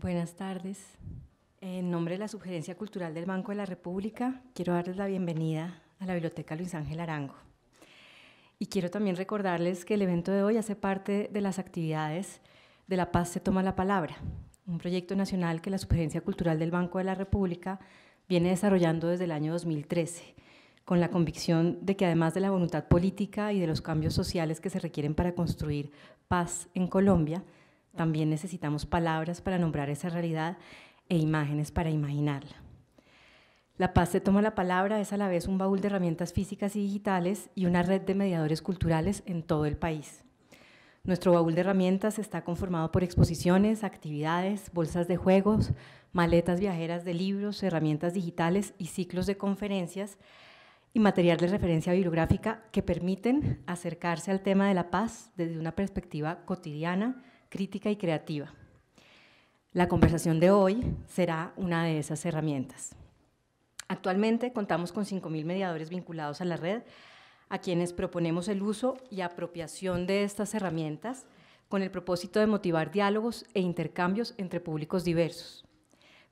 Buenas tardes. En nombre de la Sugerencia Cultural del Banco de la República, quiero darles la bienvenida a la Biblioteca Luis Ángel Arango. Y quiero también recordarles que el evento de hoy hace parte de las actividades de La Paz se toma la palabra, un proyecto nacional que la Sugerencia Cultural del Banco de la República viene desarrollando desde el año 2013, con la convicción de que además de la voluntad política y de los cambios sociales que se requieren para construir paz en Colombia, también necesitamos palabras para nombrar esa realidad e imágenes para imaginarla. La Paz se toma la palabra es a la vez un baúl de herramientas físicas y digitales y una red de mediadores culturales en todo el país. Nuestro baúl de herramientas está conformado por exposiciones, actividades, bolsas de juegos, maletas viajeras de libros, herramientas digitales y ciclos de conferencias y material de referencia bibliográfica que permiten acercarse al tema de la paz desde una perspectiva cotidiana, crítica y creativa. La conversación de hoy será una de esas herramientas. Actualmente contamos con 5.000 mediadores vinculados a la red, a quienes proponemos el uso y apropiación de estas herramientas con el propósito de motivar diálogos e intercambios entre públicos diversos.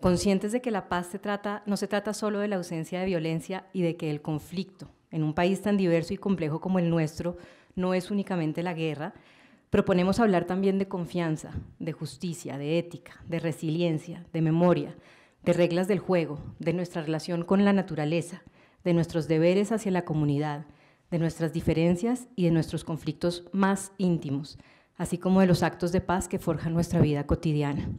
Conscientes de que la paz se trata, no se trata solo de la ausencia de violencia y de que el conflicto, en un país tan diverso y complejo como el nuestro, no es únicamente la guerra, Proponemos hablar también de confianza, de justicia, de ética, de resiliencia, de memoria, de reglas del juego, de nuestra relación con la naturaleza, de nuestros deberes hacia la comunidad, de nuestras diferencias y de nuestros conflictos más íntimos, así como de los actos de paz que forjan nuestra vida cotidiana.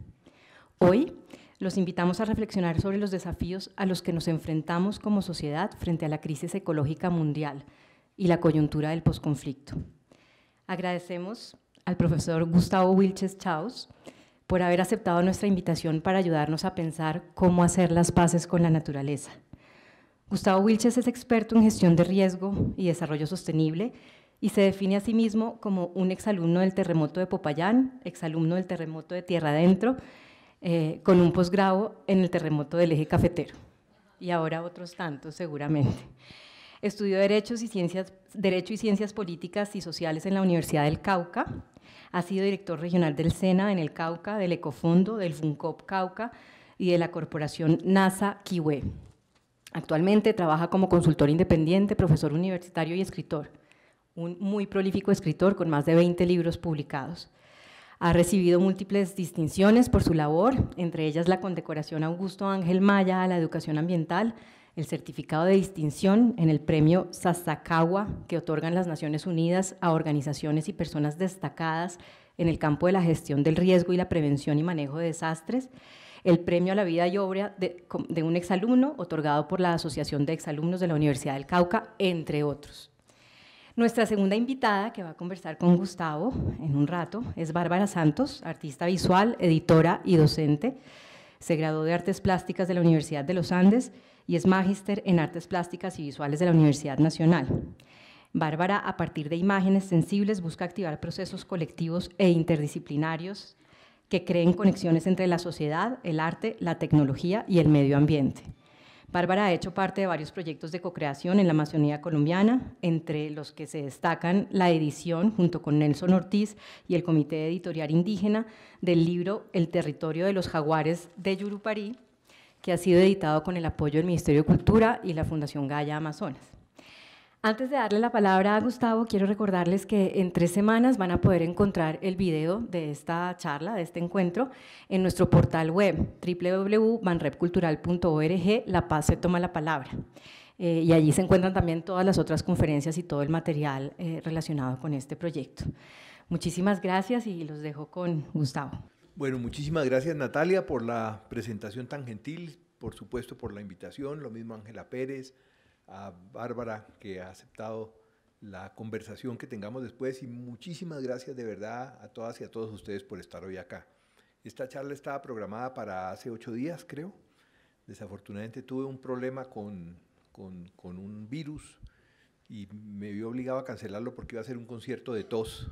Hoy los invitamos a reflexionar sobre los desafíos a los que nos enfrentamos como sociedad frente a la crisis ecológica mundial y la coyuntura del posconflicto. Agradecemos al profesor Gustavo Wilches Chaus por haber aceptado nuestra invitación para ayudarnos a pensar cómo hacer las paces con la naturaleza. Gustavo Wilches es experto en gestión de riesgo y desarrollo sostenible y se define a sí mismo como un exalumno del terremoto de Popayán, exalumno del terremoto de Tierra Adentro, eh, con un posgrado en el terremoto del eje cafetero. Y ahora otros tantos, seguramente. Estudió Derecho y, Ciencias, Derecho y Ciencias Políticas y Sociales en la Universidad del Cauca. Ha sido director regional del SENA en el Cauca, del Ecofondo, del FUNCOP Cauca y de la corporación NASA Kiwe. Actualmente trabaja como consultor independiente, profesor universitario y escritor. Un muy prolífico escritor con más de 20 libros publicados. Ha recibido múltiples distinciones por su labor, entre ellas la condecoración Augusto Ángel Maya a la educación ambiental, el certificado de distinción en el premio Sasakawa que otorgan las Naciones Unidas a organizaciones y personas destacadas en el campo de la gestión del riesgo y la prevención y manejo de desastres, el premio a la vida y obra de, un exalumno otorgado por la Asociación de Exalumnos de la Universidad del Cauca, entre otros. Nuestra segunda invitada, que va a conversar con Gustavo en un rato, es Bárbara Santos, artista visual, editora y docente. Se graduó de Artes Plásticas de la Universidad de los Andes y es magíster en artes plásticas y visuales de la Universidad Nacional. Bárbara, a partir de imágenes sensibles, busca activar procesos colectivos e interdisciplinarios que creen conexiones entre la sociedad, el arte, la tecnología y el medio ambiente. Bárbara ha hecho parte de varios proyectos de co-creación en la Amazonía colombiana, entre los que se destacan la edición, junto con Nelson Ortiz y el Comité Editorial Indígena, del libro El territorio de los jaguares de Yurupari, que ha sido editado con el apoyo del Ministerio de Cultura y la Fundación Gaia Amazonas. Antes de darle la palabra a Gustavo, quiero recordarles que en tres semanas van a poder encontrar el video de esta charla, de este encuentro, en nuestro portal web www.banrepcultural.org, La Paz se toma la palabra. Eh, y allí se encuentran también todas las otras conferencias y todo el material eh, relacionado con este proyecto. Muchísimas gracias y los dejo con Gustavo. Bueno, muchísimas gracias Natalia por la presentación tan gentil, por supuesto por la invitación, lo mismo Ángela Pérez, a Bárbara que ha aceptado la conversación que tengamos después y muchísimas gracias de verdad a todas y a todos ustedes por estar hoy acá. Esta charla estaba programada para hace ocho días, creo. Desafortunadamente tuve un problema con, con, un virus y me vi obligado a cancelarlo porque iba a ser un concierto de tos.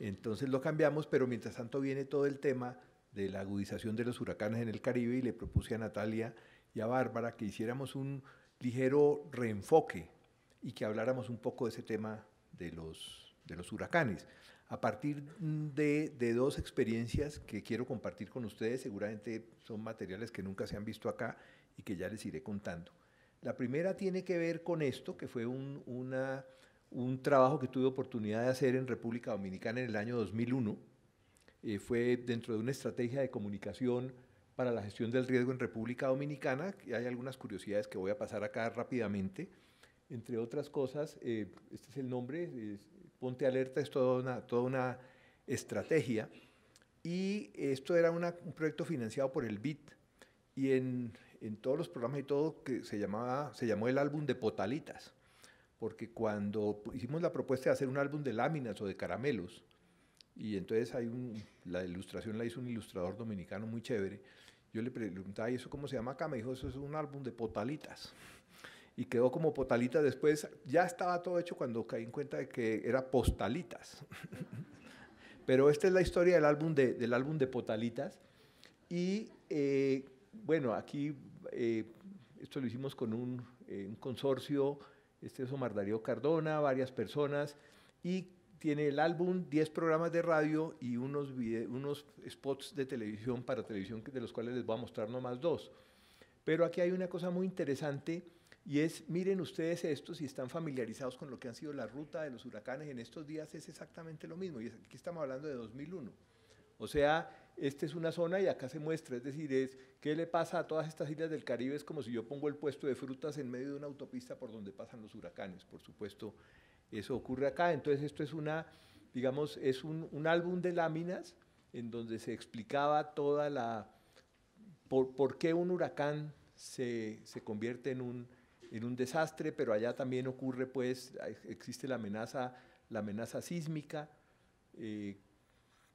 Entonces lo cambiamos, pero mientras tanto viene todo el tema de la agudización de los huracanes en el Caribe y le propuse a Natalia y a Bárbara que hiciéramos un ligero reenfoque y que habláramos un poco de ese tema de los, de los huracanes. a partir de, dos experiencias que quiero compartir con ustedes. Seguramente son materiales que nunca se han visto acá y que ya les iré contando. La primera tiene que ver con esto, que fue un, una, un trabajo que tuve oportunidad de hacer en República Dominicana en el año 2001. Eh, fue dentro de una estrategia de comunicación para la gestión del riesgo en República Dominicana. Hay algunas curiosidades que voy a pasar acá rápidamente. Entre otras cosas, eh, este es el nombre, Ponte Alerta, es toda una, toda una estrategia. Y esto era un proyecto financiado por el BIT. Y en, en todos los programas y todo, que se, llamaba, se llamó el álbum de Potalitas, porque cuando hicimos la propuesta de hacer un álbum de láminas o de caramelos, y entonces hay un, la ilustración la hizo un ilustrador dominicano muy chévere, yo le preguntaba, ¿y eso cómo se llama acá? Me dijo, eso es un álbum de potalitas. Y quedó como potalitas después, ya estaba todo hecho cuando caí en cuenta de que era postalitas. Pero esta es la historia del álbum de, del álbum de potalitas. Y eh, bueno, aquí eh, esto lo hicimos con un, eh, un, consorcio, este es Omar Darío Cardona, varias personas, y tiene el álbum, 10 programas de radio y unos, unos spots de televisión para televisión, de los cuales les voy a mostrar nomás dos. Pero aquí hay una cosa muy interesante y es, miren ustedes esto, si están familiarizados con lo que han sido la ruta de los huracanes en estos días, es exactamente lo mismo. Y aquí estamos hablando de 2001. O sea, esta es una zona y acá se muestra, es decir, es qué le pasa a todas estas islas del Caribe, es como si yo pongo el puesto de frutas en medio de una autopista por donde pasan los huracanes, por supuesto, eso ocurre acá, entonces esto es una, digamos, es un, un álbum de láminas en donde se explicaba toda la, por, por qué un huracán se, se convierte en un, en un desastre, pero allá también ocurre, pues, existe la amenaza, la amenaza sísmica, eh,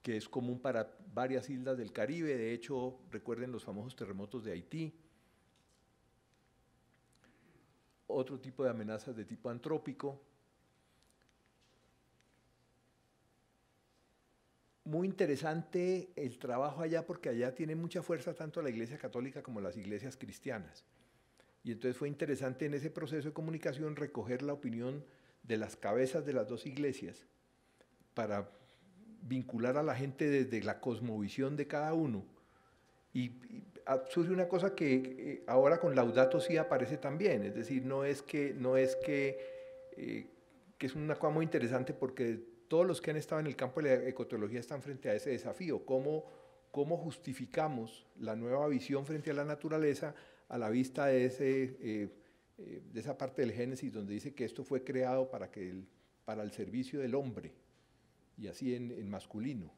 que es común para varias islas del Caribe. De hecho, recuerden los famosos terremotos de Haití. Otro tipo de amenazas de tipo antrópico. Muy interesante el trabajo allá porque allá tiene mucha fuerza tanto la Iglesia Católica como las iglesias cristianas. Y entonces fue interesante en ese proceso de comunicación recoger la opinión de las cabezas de las dos iglesias para vincular a la gente desde la cosmovisión de cada uno. Y, surge una cosa que eh, ahora con Laudato sí aparece también, es decir, no es que, no es que, eh, que es una cosa muy interesante porque todos los que han estado en el campo de la ecotología están frente a ese desafío, cómo, cómo justificamos la nueva visión frente a la naturaleza a la vista de, ese, eh, de esa parte del Génesis donde dice que esto fue creado para, que el, para el servicio del hombre y así en, masculino.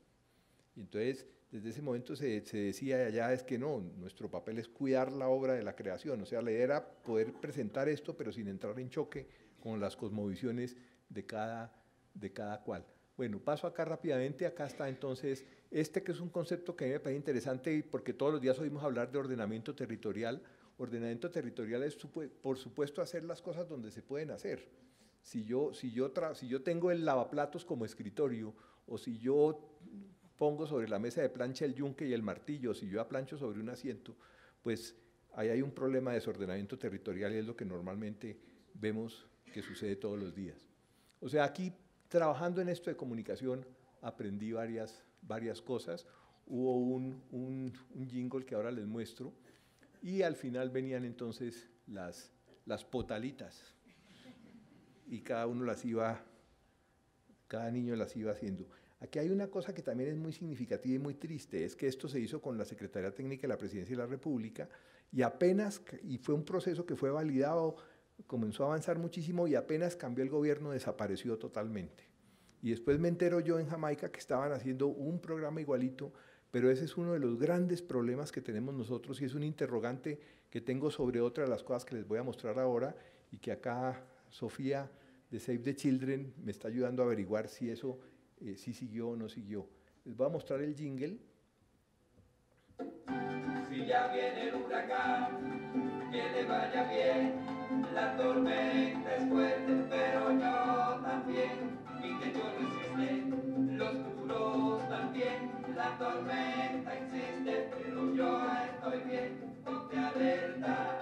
Y entonces, desde ese momento se, decía allá es que no, nuestro papel es cuidar la obra de la creación, o sea, la idea era poder presentar esto, pero sin entrar en choque con las cosmovisiones de cada, de cada cual. Bueno, paso acá rápidamente, acá está entonces este que es un concepto que a mí me parece interesante porque todos los días oímos hablar de ordenamiento territorial. Ordenamiento territorial es, por supuesto, hacer las cosas donde se pueden hacer si yo, si yo, si yo tengo el lavaplatos como escritorio, o si yo pongo sobre la mesa de plancha el yunque y el martillo, o si yo aplancho sobre un asiento, pues ahí hay un problema de desordenamiento territorial y es lo que normalmente vemos que sucede todos los días. O sea, aquí trabajando en esto de comunicación aprendí varias, varias cosas. Hubo un, un, un jingle que ahora les muestro y al final venían entonces las, las potalitas y cada uno las iba, cada niño las iba haciendo. Aquí hay una cosa que también es muy significativa y muy triste, es que esto se hizo con la Secretaría Técnica de la Presidencia de la República y apenas, y fue un proceso que fue validado, comenzó a avanzar muchísimo y apenas cambió el gobierno desapareció totalmente. Y después me entero yo en Jamaica que estaban haciendo un programa igualito, pero ese es uno de los grandes problemas que tenemos nosotros y es un interrogante que tengo sobre otra de las cosas que les voy a mostrar ahora y que acá Sofía de Save the Children me está ayudando a averiguar si eso eh, sí siguió o no siguió. Les voy a mostrar el jingle. Si ya viene el huracán, que le vaya bien. La tormenta es fuerte, pero yo también. Mi techo no existe, los muros también. La tormenta existe, pero yo estoy bien. Ponte alerta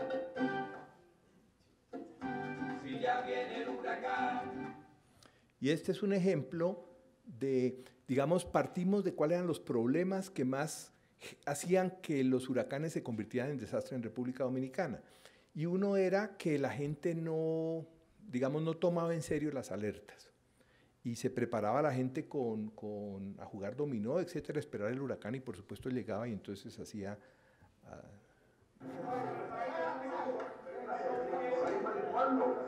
y este es un ejemplo de, digamos, partimos de cuáles eran los problemas que más hacían que los huracanes se convirtieran en desastre en República Dominicana. Y uno era que la gente no, digamos, no tomaba en serio las alertas. Y se preparaba la gente con, con a jugar dominó, etcétera, esperar el huracán y por supuesto llegaba y entonces hacía... Nacional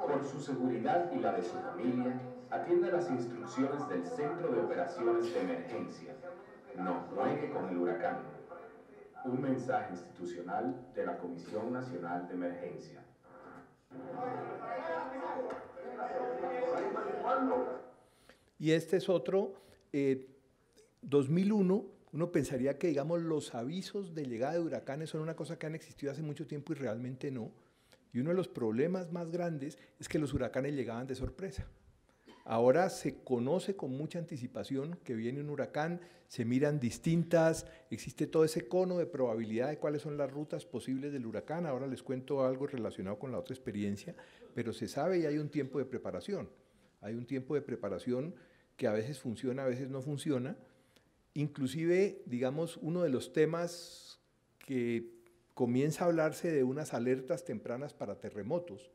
por su seguridad y la de su familia, atienda las instrucciones del Centro de Operaciones de Emergencia. No juegue con el huracán. Un mensaje institucional de la Comisión Nacional de Emergencia. Y este es otro, 2001, eh, uno pensaría que, digamos, los avisos de llegada de huracanes son una cosa que han existido hace mucho tiempo y realmente no. Y uno de los problemas más grandes es que los huracanes llegaban de sorpresa. Ahora se conoce con mucha anticipación que viene un huracán, se miran distintas, existe todo ese cono de probabilidad de cuáles son las rutas posibles del huracán. Ahora les cuento algo relacionado con la otra experiencia, pero se sabe y hay un tiempo de preparación. Hay un tiempo de preparación que a veces funciona, a veces no funciona. Inclusive, digamos, uno de los temas que comienza a hablarse de unas alertas tempranas para terremotos.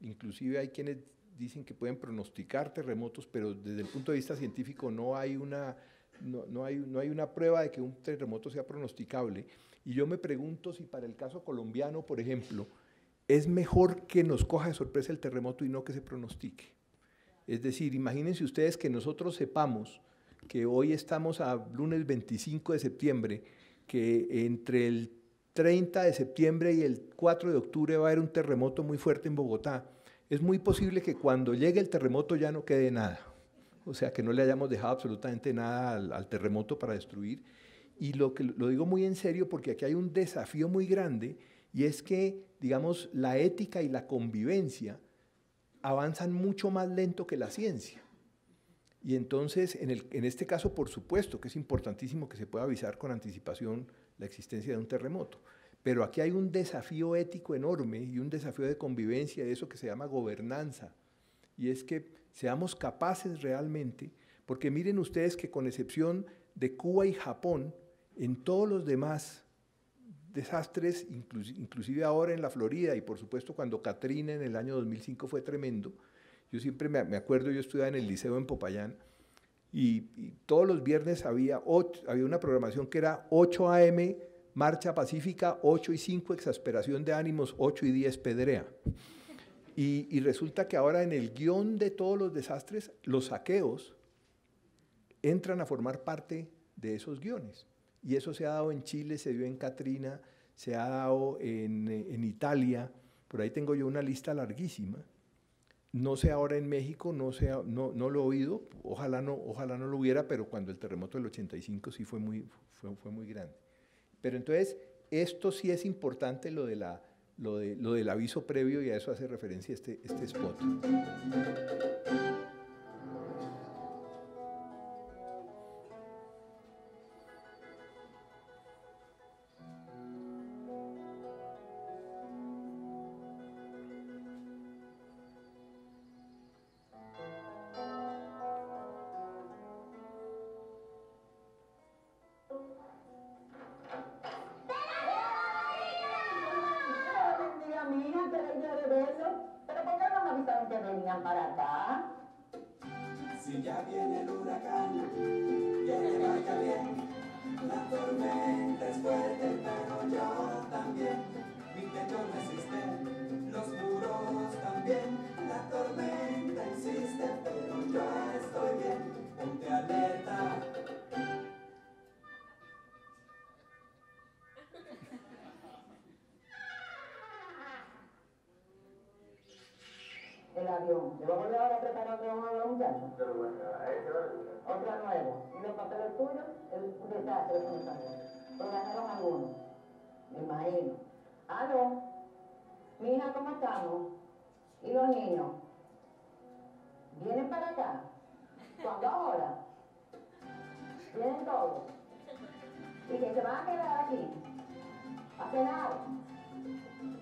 Inclusive hay quienes dicen que pueden pronosticar terremotos, pero desde el punto de vista científico no hay una, no, hay, no hay una prueba de que un terremoto sea pronosticable. Y yo me pregunto si para el caso colombiano, por ejemplo, es mejor que nos coja de sorpresa el terremoto y no que se pronostique. Es decir, imagínense ustedes que nosotros sepamos que hoy estamos a lunes 25 de septiembre, que entre el 30 de septiembre y el 4 de octubre va a haber un terremoto muy fuerte en Bogotá. Es muy posible que cuando llegue el terremoto ya no quede nada. O sea, que no le hayamos dejado absolutamente nada al, terremoto para destruir. Y lo, que, lo digo muy en serio porque aquí hay un desafío muy grande y es que, digamos, la ética y la convivencia avanzan mucho más lento que la ciencia. Y entonces, en, el, en este caso, por supuesto que es importantísimo que se pueda avisar con anticipación la existencia de un terremoto. Pero aquí hay un desafío ético enorme y un desafío de convivencia, de eso que se llama gobernanza. Y es que seamos capaces realmente, porque miren ustedes que con excepción de Cuba y Japón, en todos los demás desastres, inclusive ahora en la Florida y por supuesto cuando Katrina en el año 2005 fue tremendo, yo siempre me, acuerdo, yo estudiaba en el liceo en Popayán, y, todos los viernes había, había una programación que era 8 a.m., marcha pacífica, 8 y 5, exasperación de ánimos, 8 y 10, pedrea. Y, resulta que ahora en el guion de todos los desastres, los saqueos entran a formar parte de esos guiones. Y eso se ha dado en Chile, se dio en Katrina, se ha dado en, en Italia, por ahí tengo yo una lista larguísima. No sé ahora en México, no, sé, no, no lo he oído, ojalá no, ojalá no lo hubiera, pero cuando el terremoto del 85 sí fue muy, fue, fue muy grande. Pero entonces, esto sí es importante, lo, de la, lo, de, lo del aviso previo, y a eso hace referencia este, este spot. al maratá. Si ya viene el huracán, que le vaya bien, la tormenta es fuerte. Avión. ¿Le va a volver ahora otro nuevo a los muchachos? Otra nueva. ¿Y los papeles tuyos? El desastre me salió. Lo ganaron algunos. Me imagino. Aló. Mija, ¿cómo estamos? ¿Y los niños? ¿Vienen para acá? ¿Cuándo ahora? ¿Vienen todos? ¿Y que se van a quedar aquí? ¿A cenar?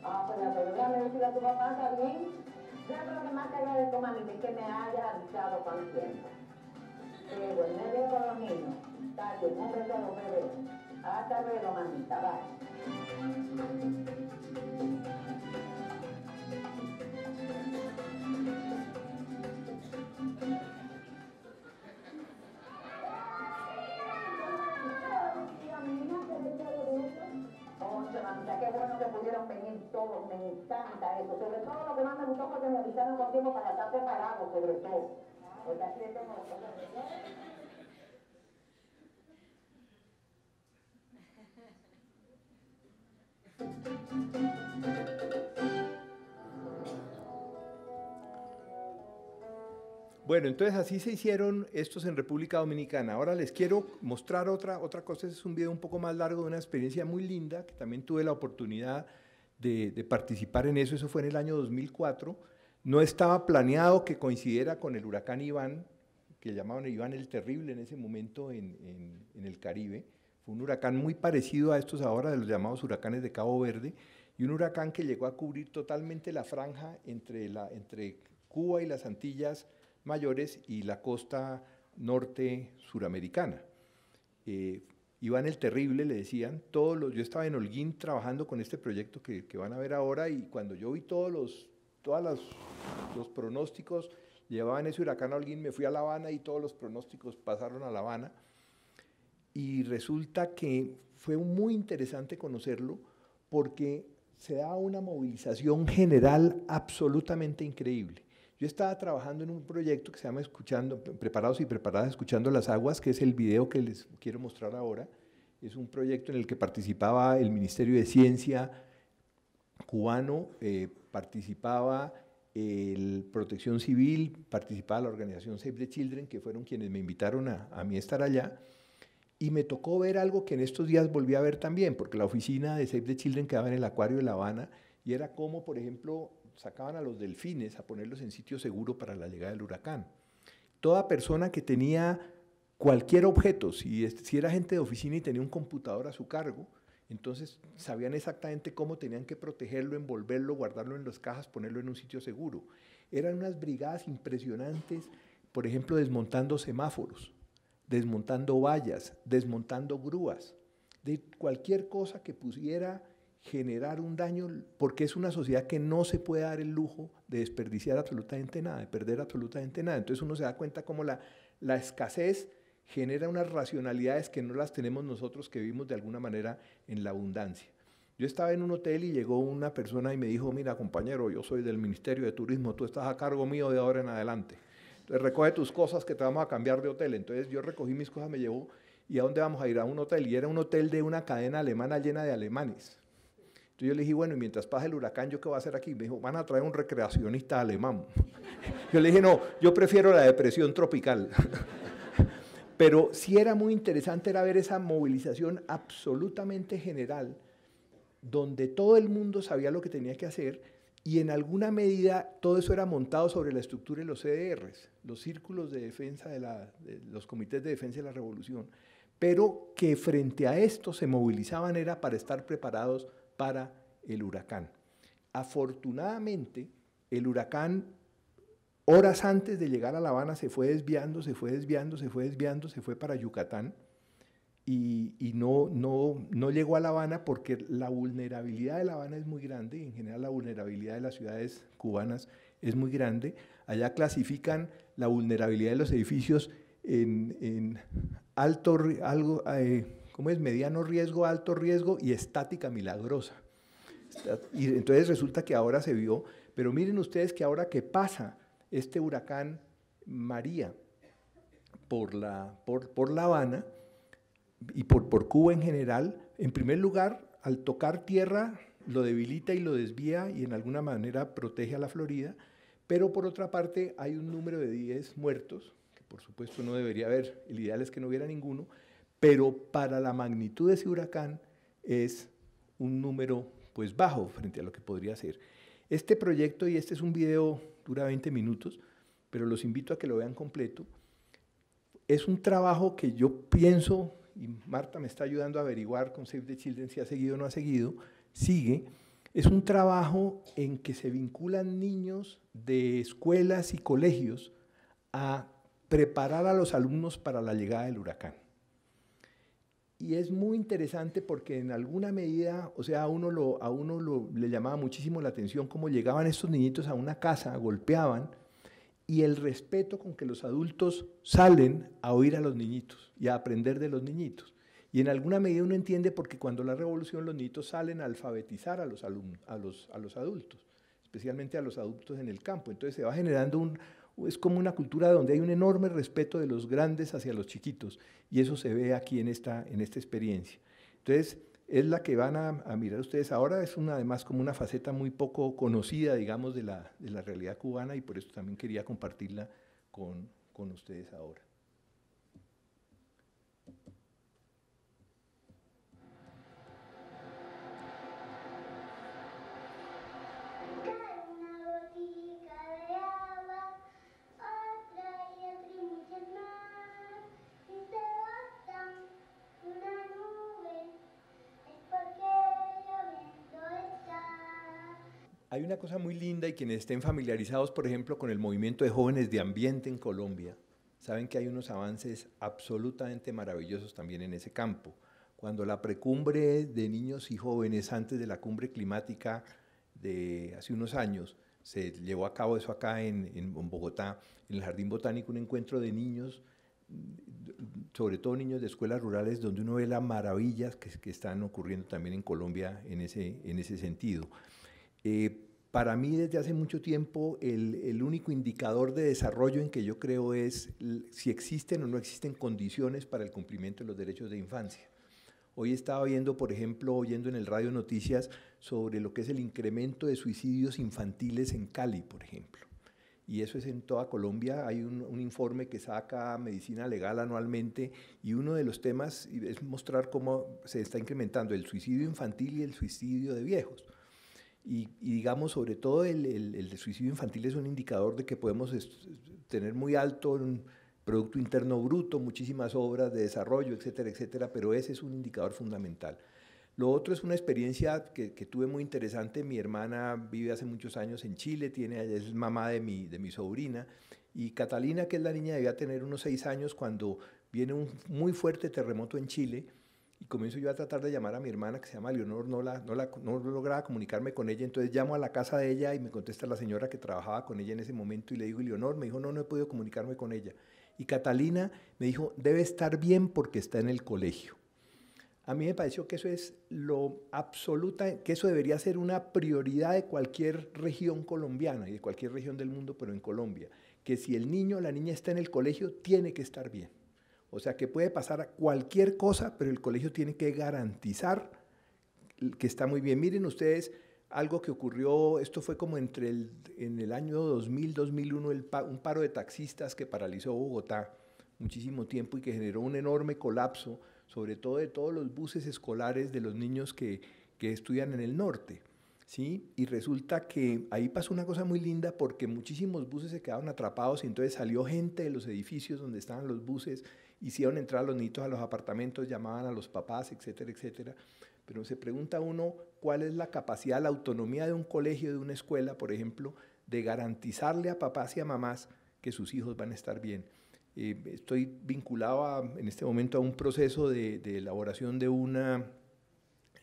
Ah, pues la verdad me decir a tu papá, ¿está bien? Yo lo que más te agradezco, mami, es que me hayas avisado con tiempo. Pero en medio con los niños. Está un beso a los bebés. Hasta luego, mamita, bye. Encanta eso. Sobre todo lo que más me gustó fue que me avisaron con tiempo para estar preparado, sobre todo. Porque así es como... Bueno, entonces así se hicieron estos en República Dominicana. Ahora les quiero mostrar otra, otra cosa, es un video un poco más largo de una experiencia muy linda, que también tuve la oportunidad de, participar en eso, eso fue en el año 2004. No estaba planeado que coincidiera con el huracán Iván, que llamaban Iván el Terrible en ese momento en, en, en el Caribe. Fue un huracán muy parecido a estos ahora de los llamados huracanes de Cabo Verde, y un huracán que llegó a cubrir totalmente la franja entre, la, entre Cuba y las Antillas mayores y la costa norte suramericana. Eh, Iván el Terrible, le decían, todos los, yo estaba en Holguín trabajando con este proyecto que, van a ver ahora y cuando yo vi todos los, todas los pronósticos, llevaban ese huracán a Holguín, me fui a La Habana y todos los pronósticos pasaron a La Habana y resulta que fue muy interesante conocerlo porque se da una movilización general absolutamente increíble. Yo estaba trabajando en un proyecto que se llama Escuchando, Preparados y Preparadas Escuchando las Aguas, que es el video que les quiero mostrar ahora. Es un proyecto en el que participaba el Ministerio de Ciencia cubano, eh, participaba el Protección Civil, participaba la organización Save the Children, que fueron quienes me invitaron a, a mí estar allá. Y me tocó ver algo que en estos días volví a ver también, porque la oficina de Save the Children quedaba en el Acuario de La Habana, y era como, por ejemplo, sacaban a los delfines a ponerlos en sitio seguro para la llegada del huracán. Toda persona que tenía cualquier objeto, si, si era gente de oficina y tenía un computador a su cargo, entonces sabían exactamente cómo tenían que protegerlo, envolverlo, guardarlo en las cajas, ponerlo en un sitio seguro. Eran unas brigadas impresionantes, por ejemplo, desmontando semáforos, desmontando vallas, desmontando grúas, de cualquier cosa que pudiera generar un daño, porque es una sociedad que no se puede dar el lujo de desperdiciar absolutamente nada, de perder absolutamente nada. Entonces uno se da cuenta cómo la, la escasez genera unas racionalidades que no las tenemos nosotros que vivimos de alguna manera en la abundancia. Yo estaba en un hotel y llegó una persona y me dijo, mira compañero, yo soy del Ministerio de Turismo, tú estás a cargo mío de ahora en adelante. Entonces recoge tus cosas que te vamos a cambiar de hotel. Entonces yo recogí mis cosas, me llevó, ¿y a dónde vamos a ir? A un hotel. Y era un hotel de una cadena alemana llena de alemanes. Entonces yo le dije, bueno, y mientras pasa el huracán, ¿yo qué voy a hacer aquí? Me dijo, van a traer un recreacionista alemán. Yo le dije, no, yo prefiero la depresión tropical. Pero sí era muy interesante era ver esa movilización absolutamente general, donde todo el mundo sabía lo que tenía que hacer y en alguna medida todo eso era montado sobre la estructura de los CDRs, los círculos de defensa de, la, de los comités de defensa de la revolución, pero que frente a esto se movilizaban era para estar preparados para el huracán. Afortunadamente, el huracán horas antes de llegar a La Habana se fue desviando, se fue desviando, se fue desviando, se fue para Yucatán y, no, no, no llegó a La Habana porque la vulnerabilidad de La Habana es muy grande y en general la vulnerabilidad de las ciudades cubanas es muy grande. Allá clasifican la vulnerabilidad de los edificios en, en alto, algo, eh, ¿cómo es? Mediano riesgo, alto riesgo y estática milagrosa. Y entonces resulta que ahora se vio, pero miren ustedes que ahora que pasa este huracán María por La, por, por la Habana y por, por Cuba en general, en primer lugar, al tocar tierra, lo debilita y lo desvía y en alguna manera protege a la Florida, Pero por otra parte hay un número de 10 muertos, que por supuesto no debería haber, el ideal es que no hubiera ninguno, pero para la magnitud de ese huracán es un número pues bajo frente a lo que podría ser. Este proyecto, y este es un video, dura 20 minutos, pero los invito a que lo vean completo, es un trabajo que yo pienso, y Marta me está ayudando a averiguar con Save the Children si ha seguido o no ha seguido, sigue, es un trabajo en que se vinculan niños de escuelas y colegios a preparar a los alumnos para la llegada del huracán. Y es muy interesante porque en alguna medida, o sea, a uno, lo, a uno lo, le llamaba muchísimo la atención cómo llegaban estos niñitos a una casa, golpeaban, y el respeto con que los adultos salen a oír a los niñitos y a aprender de los niñitos. Y en alguna medida uno entiende porque cuando la revolución los niños salen a alfabetizar a los, a los, a los adultos, especialmente a los adultos en el campo. Entonces se va generando un, es como una cultura donde hay un enorme respeto de los grandes hacia los chiquitos y eso se ve aquí en esta, en esta experiencia. Entonces, es la que van a, mirar ustedes ahora, es una, además como una faceta muy poco conocida, digamos, de la, de la realidad cubana y por eso también quería compartirla con, con ustedes ahora. Hay una cosa muy linda y quienes estén familiarizados, por ejemplo, con el movimiento de jóvenes de ambiente en Colombia, saben que hay unos avances absolutamente maravillosos también en ese campo. Cuando la precumbre de niños y jóvenes antes de la cumbre climática de hace unos años, se llevó a cabo eso acá en, Bogotá, en el Jardín Botánico, un encuentro de niños, sobre todo niños de escuelas rurales, donde uno ve las maravillas que, están ocurriendo también en Colombia en ese, en ese sentido. Eh, para mí desde hace mucho tiempo el, único indicador de desarrollo en que yo creo es si existen o no existen condiciones para el cumplimiento de los derechos de infancia. Hoy estaba viendo, por ejemplo, oyendo en el radio noticias sobre lo que es el incremento de suicidios infantiles en Cali, por ejemplo. Y eso es en toda Colombia. Hay un, un informe que saca Medicina Legal anualmente y uno de los temas es mostrar cómo se está incrementando el suicidio infantil y el suicidio de viejos. Y, digamos, sobre todo el, suicidio infantil es un indicador de que podemos tener muy alto un Producto Interno Bruto, muchísimas obras de desarrollo, etcétera, etcétera, pero ese es un indicador fundamental. Lo otro es una experiencia que, que, tuve muy interesante. Mi hermana vive hace muchos años en Chile, tiene, es mamá de mi, de mi sobrina. Y Catalina, que es la niña, debía tener unos seis años cuando viene un muy fuerte terremoto en Chile y comienzo yo a tratar de llamar a mi hermana que se llama Leonor, no, la, no, la, no lograba comunicarme con ella, entonces llamo a la casa de ella y me contesta la señora que trabajaba con ella en ese momento y le digo, Leonor, me dijo, no, no he podido comunicarme con ella. Y Catalina me dijo, debe estar bien porque está en el colegio. A mí me pareció que eso es lo absoluta, que eso debería ser una prioridad de cualquier región colombiana y de cualquier región del mundo, pero en Colombia, que si el niño o la niña está en el colegio, tiene que estar bien. O sea que puede pasar cualquier cosa, pero el colegio tiene que garantizar que está muy bien. Miren ustedes algo que ocurrió, esto fue como entre el, en el año 2000-2001, un paro de taxistas que paralizó Bogotá muchísimo tiempo y que generó un enorme colapso, sobre todo de todos los buses escolares de los niños que, que estudian en el norte. ¿Sí? Y resulta que ahí pasó una cosa muy linda porque muchísimos buses se quedaron atrapados y entonces salió gente de los edificios donde estaban los buses hicieron entrar a los niños a los apartamentos, llamaban a los papás, etcétera, etcétera. Pero se pregunta uno cuál es la capacidad, la autonomía de un colegio, de una escuela, por ejemplo, de garantizarle a papás y a mamás que sus hijos van a estar bien. Eh, estoy vinculado en este momento a un proceso de, elaboración de una,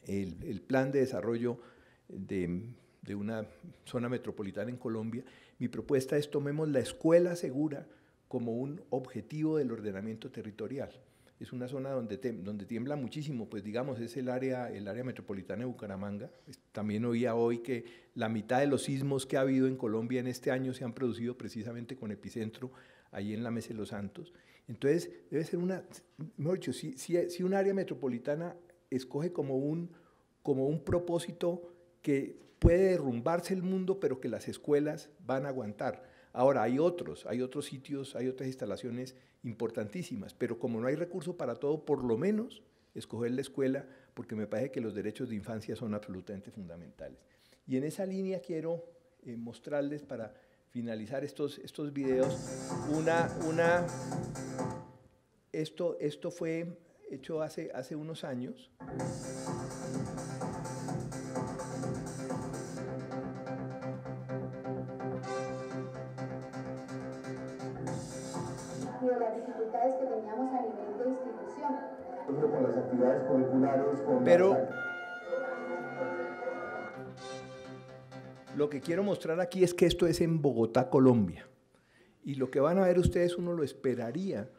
el, plan de desarrollo de, de una zona metropolitana en Colombia. Mi propuesta es tomemos la escuela segura como un objetivo del ordenamiento territorial. Es una zona donde, donde tiembla muchísimo, pues digamos, es el área, el área metropolitana de Bucaramanga. También oía hoy que la mitad de los sismos que ha habido en Colombia en este año se han producido precisamente con epicentro ahí en la Mesa de los Santos. Entonces, debe ser una, mejor dicho, si, si, si un área metropolitana escoge como un, como un propósito que puede derrumbarse el mundo, pero que las escuelas van a aguantar. Ahora, hay otros, hay otros sitios, hay otras instalaciones importantísimas, pero como no hay recurso para todo, por lo menos escoger la escuela, porque me parece que los derechos de infancia son absolutamente fundamentales. Y en esa línea quiero eh, mostrarles para finalizar estos, estos videos una, una, esto, esto fue hecho hace, hace unos años. Actividades curriculares, con Pero lo que quiero mostrar aquí es que esto es en Bogotá, Colombia. Y lo que van a ver ustedes, uno lo esperaría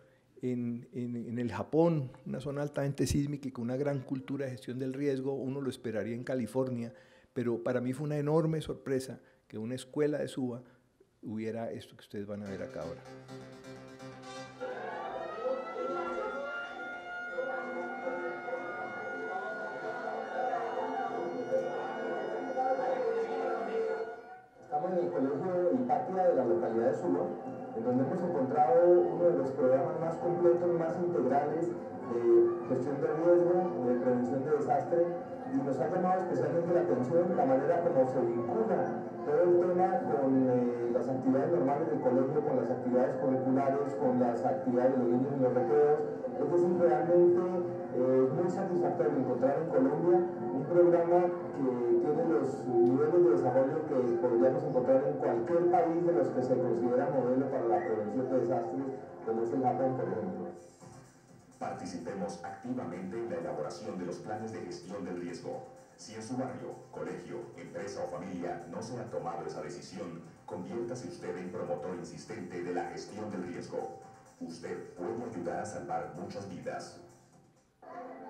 en, en- en el Japón, una zona altamente sísmica y con una gran cultura de gestión del riesgo, uno lo esperaría en California, pero para mí fue una enorme sorpresa que una escuela de Suba hubiera esto que ustedes van a ver acá ahora. De los programas más completos, más integrales de gestión de riesgo, de prevención de desastre, y nos ha llamado especialmente la atención la manera como se vincula todo el tema con eh, las actividades normales del colegio, con las actividades curriculares, con las actividades de los niños en los recreos. Es decir, realmente eh, es muy satisfactorio encontrar en Colombia un programa que tiene los niveles de desarrollo que podríamos encontrar en cualquier país de los que se considera modelo para la prevención de desastres, como es el Japón, por ejemplo. Participemos activamente en la elaboración de los planes de gestión del riesgo. Si en su barrio, colegio, empresa o familia no se ha tomado esa decisión, conviértase usted en promotor insistente de la gestión del riesgo. Usted puede ayudar a salvar muchas vidas.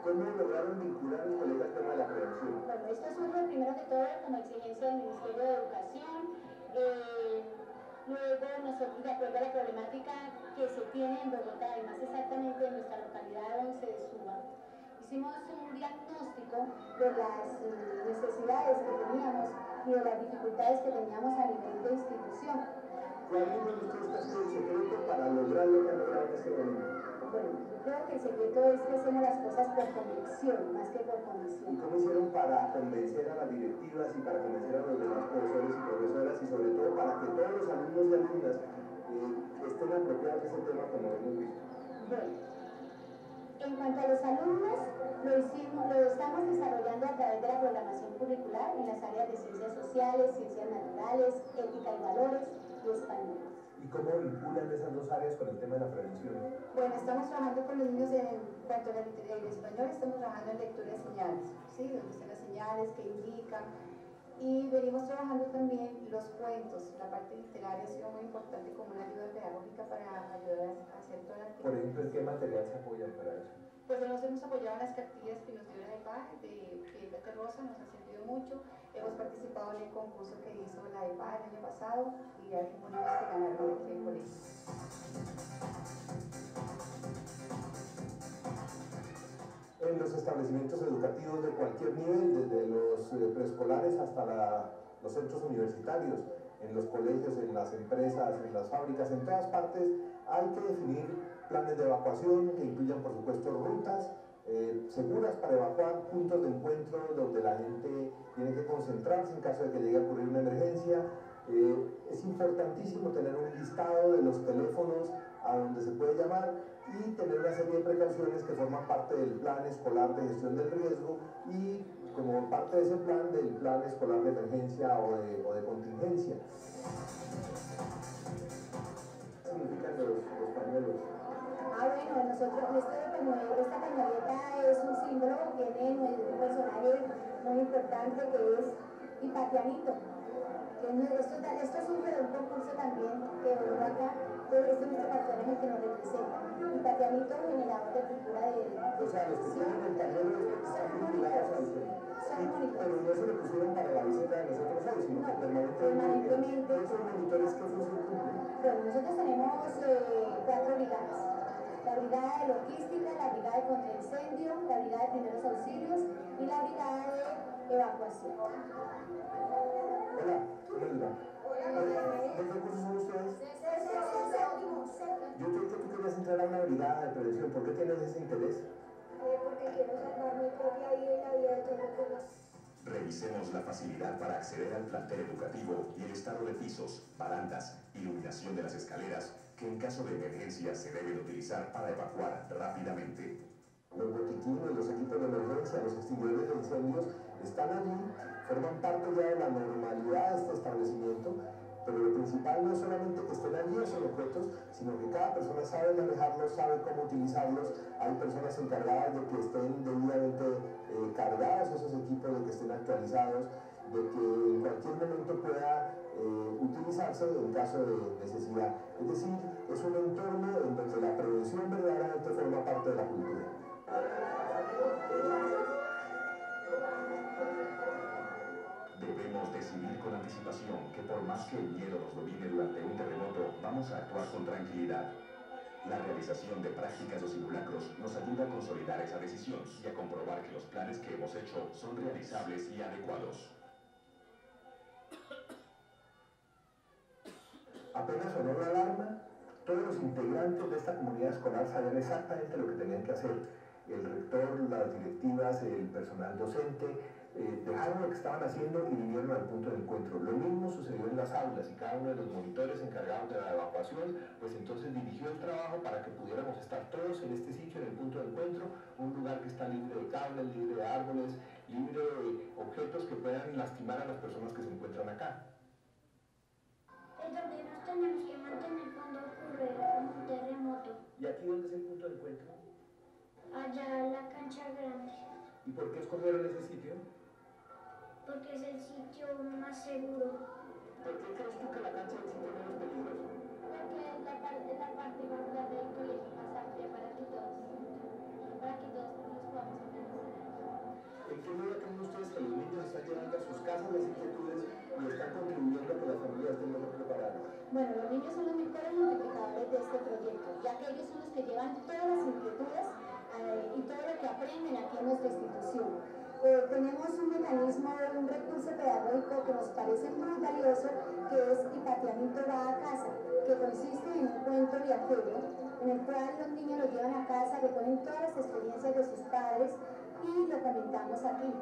¿Cómo lograron vincular colegio al tema de la prevención? Bueno, esto surge primero que todo como exigencia del Ministerio de Educación. eh, luego nosotros, de acuerdo a la problemática que se tiene en Bogotá, y más exactamente en nuestra localidad 11 de Suba, hicimos un diagnóstico de las eh, necesidades que teníamos y de las dificultades que teníamos a nivel de institución. ¿Cuál es ustedes el secreto para lograr lo que han logrado en este colegio? Bueno, yo creo que el secreto es que hacemos las cosas por convicción, más que por ¿Y condición. cómo hicieron para convencer a las directivas y para convencer a los demás profesores y profesoras y sobre todo para que todos los alumnos y alumnas eh, estén apropiados de ese tema como hemos visto? Bueno, en cuanto a los alumnos, lo, hicimos, lo estamos desarrollando a través de la programación curricular en las áreas de ciencias sociales, ciencias naturales, ética y valores y español. ¿Y cómo vinculan esas dos áreas con el tema de la prevención? Bueno, estamos trabajando con los niños en cuanto a la literatura en español, estamos trabajando en lectura de señales, ¿sí? Donde están las señales que indican. Y venimos trabajando también los cuentos. La parte literaria ha sido muy importante como una ayuda pedagógica para ayudar a hacer toda la Por ejemplo, ¿en qué material se apoyan para eso? Pues nos hemos apoyado en las cartillas que nos dio la EPA de Piedra Rosa, nos ha servido mucho. Hemos participado en el concurso que hizo la EPA el año pasado y hay niños que ganaron aquí en colegio. En los establecimientos educativos de cualquier nivel, desde los eh, preescolares hasta los centros universitarios, en los colegios, en las empresas, en las fábricas, en todas partes, hay que definir planes de evacuación que incluyan, por supuesto, rutas eh, seguras para evacuar, puntos de encuentro donde la gente tiene que concentrarse en caso de que llegue a ocurrir una emergencia. Eh, es importantísimo tener un listado de los teléfonos a donde se puede llamar y tener una serie de precauciones que forman parte del plan escolar de gestión del riesgo y como parte de ese plan del plan escolar de emergencia o de, contingencia. ¿Qué significan los, los pañuelos? Ah, bueno, nosotros, este esta pañoleta es un símbolo, tiene un personaje muy importante que es es nue- Esto, esto surge de un concurso también que hubo acá, este es nuestro personaje que nos representa. Hipatianito, generador de cultura de... O sea, los que tienen el es vinculados. Son monitores. Pero no se lo pusieron para la visita de nosotros hoy, sino que permanentemente. ¿Y esos monitores qué función cumplen? Bueno, nosotros tenemos eh, cuatro brigadas. La brigada de logística, la brigada de contraincendio, la brigada de primeros auxilios y la brigada de evacuación. Hola. ¿De qué son ustedes? Yo creo que tú querías entrar a una brigada de prevención. ¿Por qué tienes ese interés? Porque quiero salvar mi propia vida y la vida de todos los demás. Revisemos la facilidad para acceder al plantel educativo y el estado de pisos, barandas, iluminación de las escaleras, que en caso de emergencia se deben utilizar para evacuar rápidamente. Los botiquines, los equipos de emergencia, los extinguidores de incendios están allí, forman parte ya de la normalidad de este establecimiento, pero lo principal no es solamente que estén allí esos objetos, sino que cada persona sabe manejarlos, sabe cómo utilizarlos. Hay personas encargadas de que estén debidamente eh, cargados esos equipos, de que estén actualizados, de que en cualquier momento pueda eh, utilizarse en caso de necesidad. Es decir, es un entorno en donde la prevención verdaderamente forma parte de la cultura. Debemos decidir con anticipación que por más que el miedo nos domine durante un terremoto, vamos a actuar con tranquilidad. La realización de prácticas o simulacros nos ayuda a consolidar esa decisión y a comprobar que los planes que hemos hecho son realizables y adecuados. Apenas sonó la alarma, todos los integrantes de esta comunidad escolar sabían exactamente lo que tenían que hacer. El rector, las directivas, el personal docente, eh, dejaron lo que estaban haciendo y vinieron al punto de encuentro. Lo mismo sucedió en las aulas y cada uno de los monitores encargados de la evacuación, pues entonces dirigió el trabajo para que pudiéramos estar todos en este sitio, en el punto de encuentro, un lugar que está libre de cables, libre de árboles, libre de objetos que puedan lastimar a las personas que se encuentran acá. Es donde nos tenemos que mantener cuando ocurre un terremoto. ¿Y aquí dónde es el punto de encuentro? Allá en la cancha grande. ¿Y por qué escogieron ese sitio? Porque es el sitio más seguro. ¿Por qué crees tú que la cancha es el sitio menos peligroso? Porque es la, parte, la parte más grande del colegio, más amplia para que todos, para que todos nos podamos organizar. ¿En qué medida creen ustedes que los niños están llevando a sus casas las inquietudes y están contribuyendo a que mejor preparadas? Bueno, los niños son los mejores multiplicadores de este proyecto, ya que ellos son los que llevan todas las inquietudes eh, y todo lo que aprenden aquí en nuestra institución. Eh, tenemos un mecanismo, un recurso pedagógico que nos parece muy valioso, que es Y Pateamito va a casa, que consiste en un cuento viajero, en el cual los niños lo llevan a casa, recogen todas las experiencias de sus padres y lo comentamos aquí.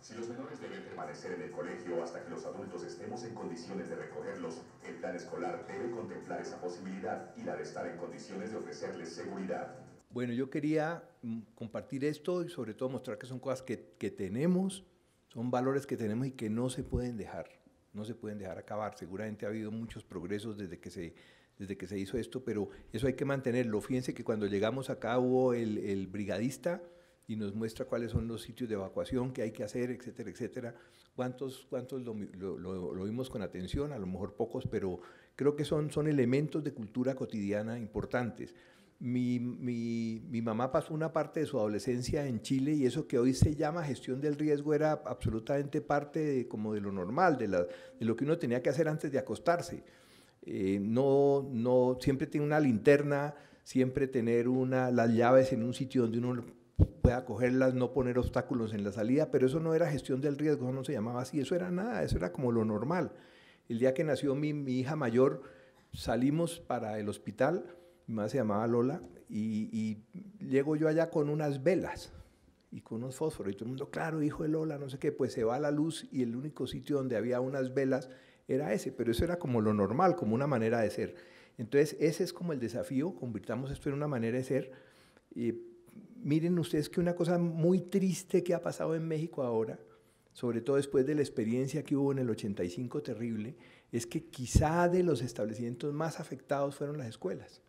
Si los menores deben permanecer en el colegio hasta que los adultos estemos en condiciones de recogerlos, el plan escolar debe contemplar esa posibilidad y la de estar en condiciones de ofrecerles seguridad. Bueno, yo quería mm, compartir esto y sobre todo mostrar que son cosas que, que tenemos, son valores que tenemos y que no se pueden dejar, no se pueden dejar acabar. Seguramente ha habido muchos progresos desde que se, desde que se hizo esto, pero eso hay que mantenerlo. Fíjense que cuando llegamos acá hubo el, el brigadista y nos muestra cuáles son los sitios de evacuación que hay que hacer, etcétera, etcétera. ¿Cuántos, cuántos lo, lo, lo, lo vimos con atención? A lo mejor pocos, pero creo que son, son elementos de cultura cotidiana importantes. Mi, mi, mi, mamá pasó una parte de su adolescencia en Chile y eso que hoy se llama gestión del riesgo era absolutamente parte de, como de lo normal, de, la, de lo que uno tenía que hacer antes de acostarse. Eh, no, no, siempre tiene una linterna, siempre tener una, las llaves en un sitio donde uno pueda cogerlas, no poner obstáculos en la salida, pero eso no era gestión del riesgo, eso no se llamaba así, eso era nada, eso era como lo normal. El día que nació mi, hija mayor, salimos para el hospital, mi madre se llamaba Lola, y, y, llego yo allá con unas velas y con unos fósforos, y todo el mundo, claro, hijo de Lola, no sé qué, pues se va la luz y el único sitio donde había unas velas era ese, pero eso era como lo normal, como una manera de ser. Entonces, ese es como el desafío, convirtamos esto en una manera de ser. Y miren ustedes que una cosa muy triste que ha pasado en México ahora, sobre todo después de la experiencia que hubo en el 85 terrible, es que quizá de los establecimientos más afectados fueron las escuelas.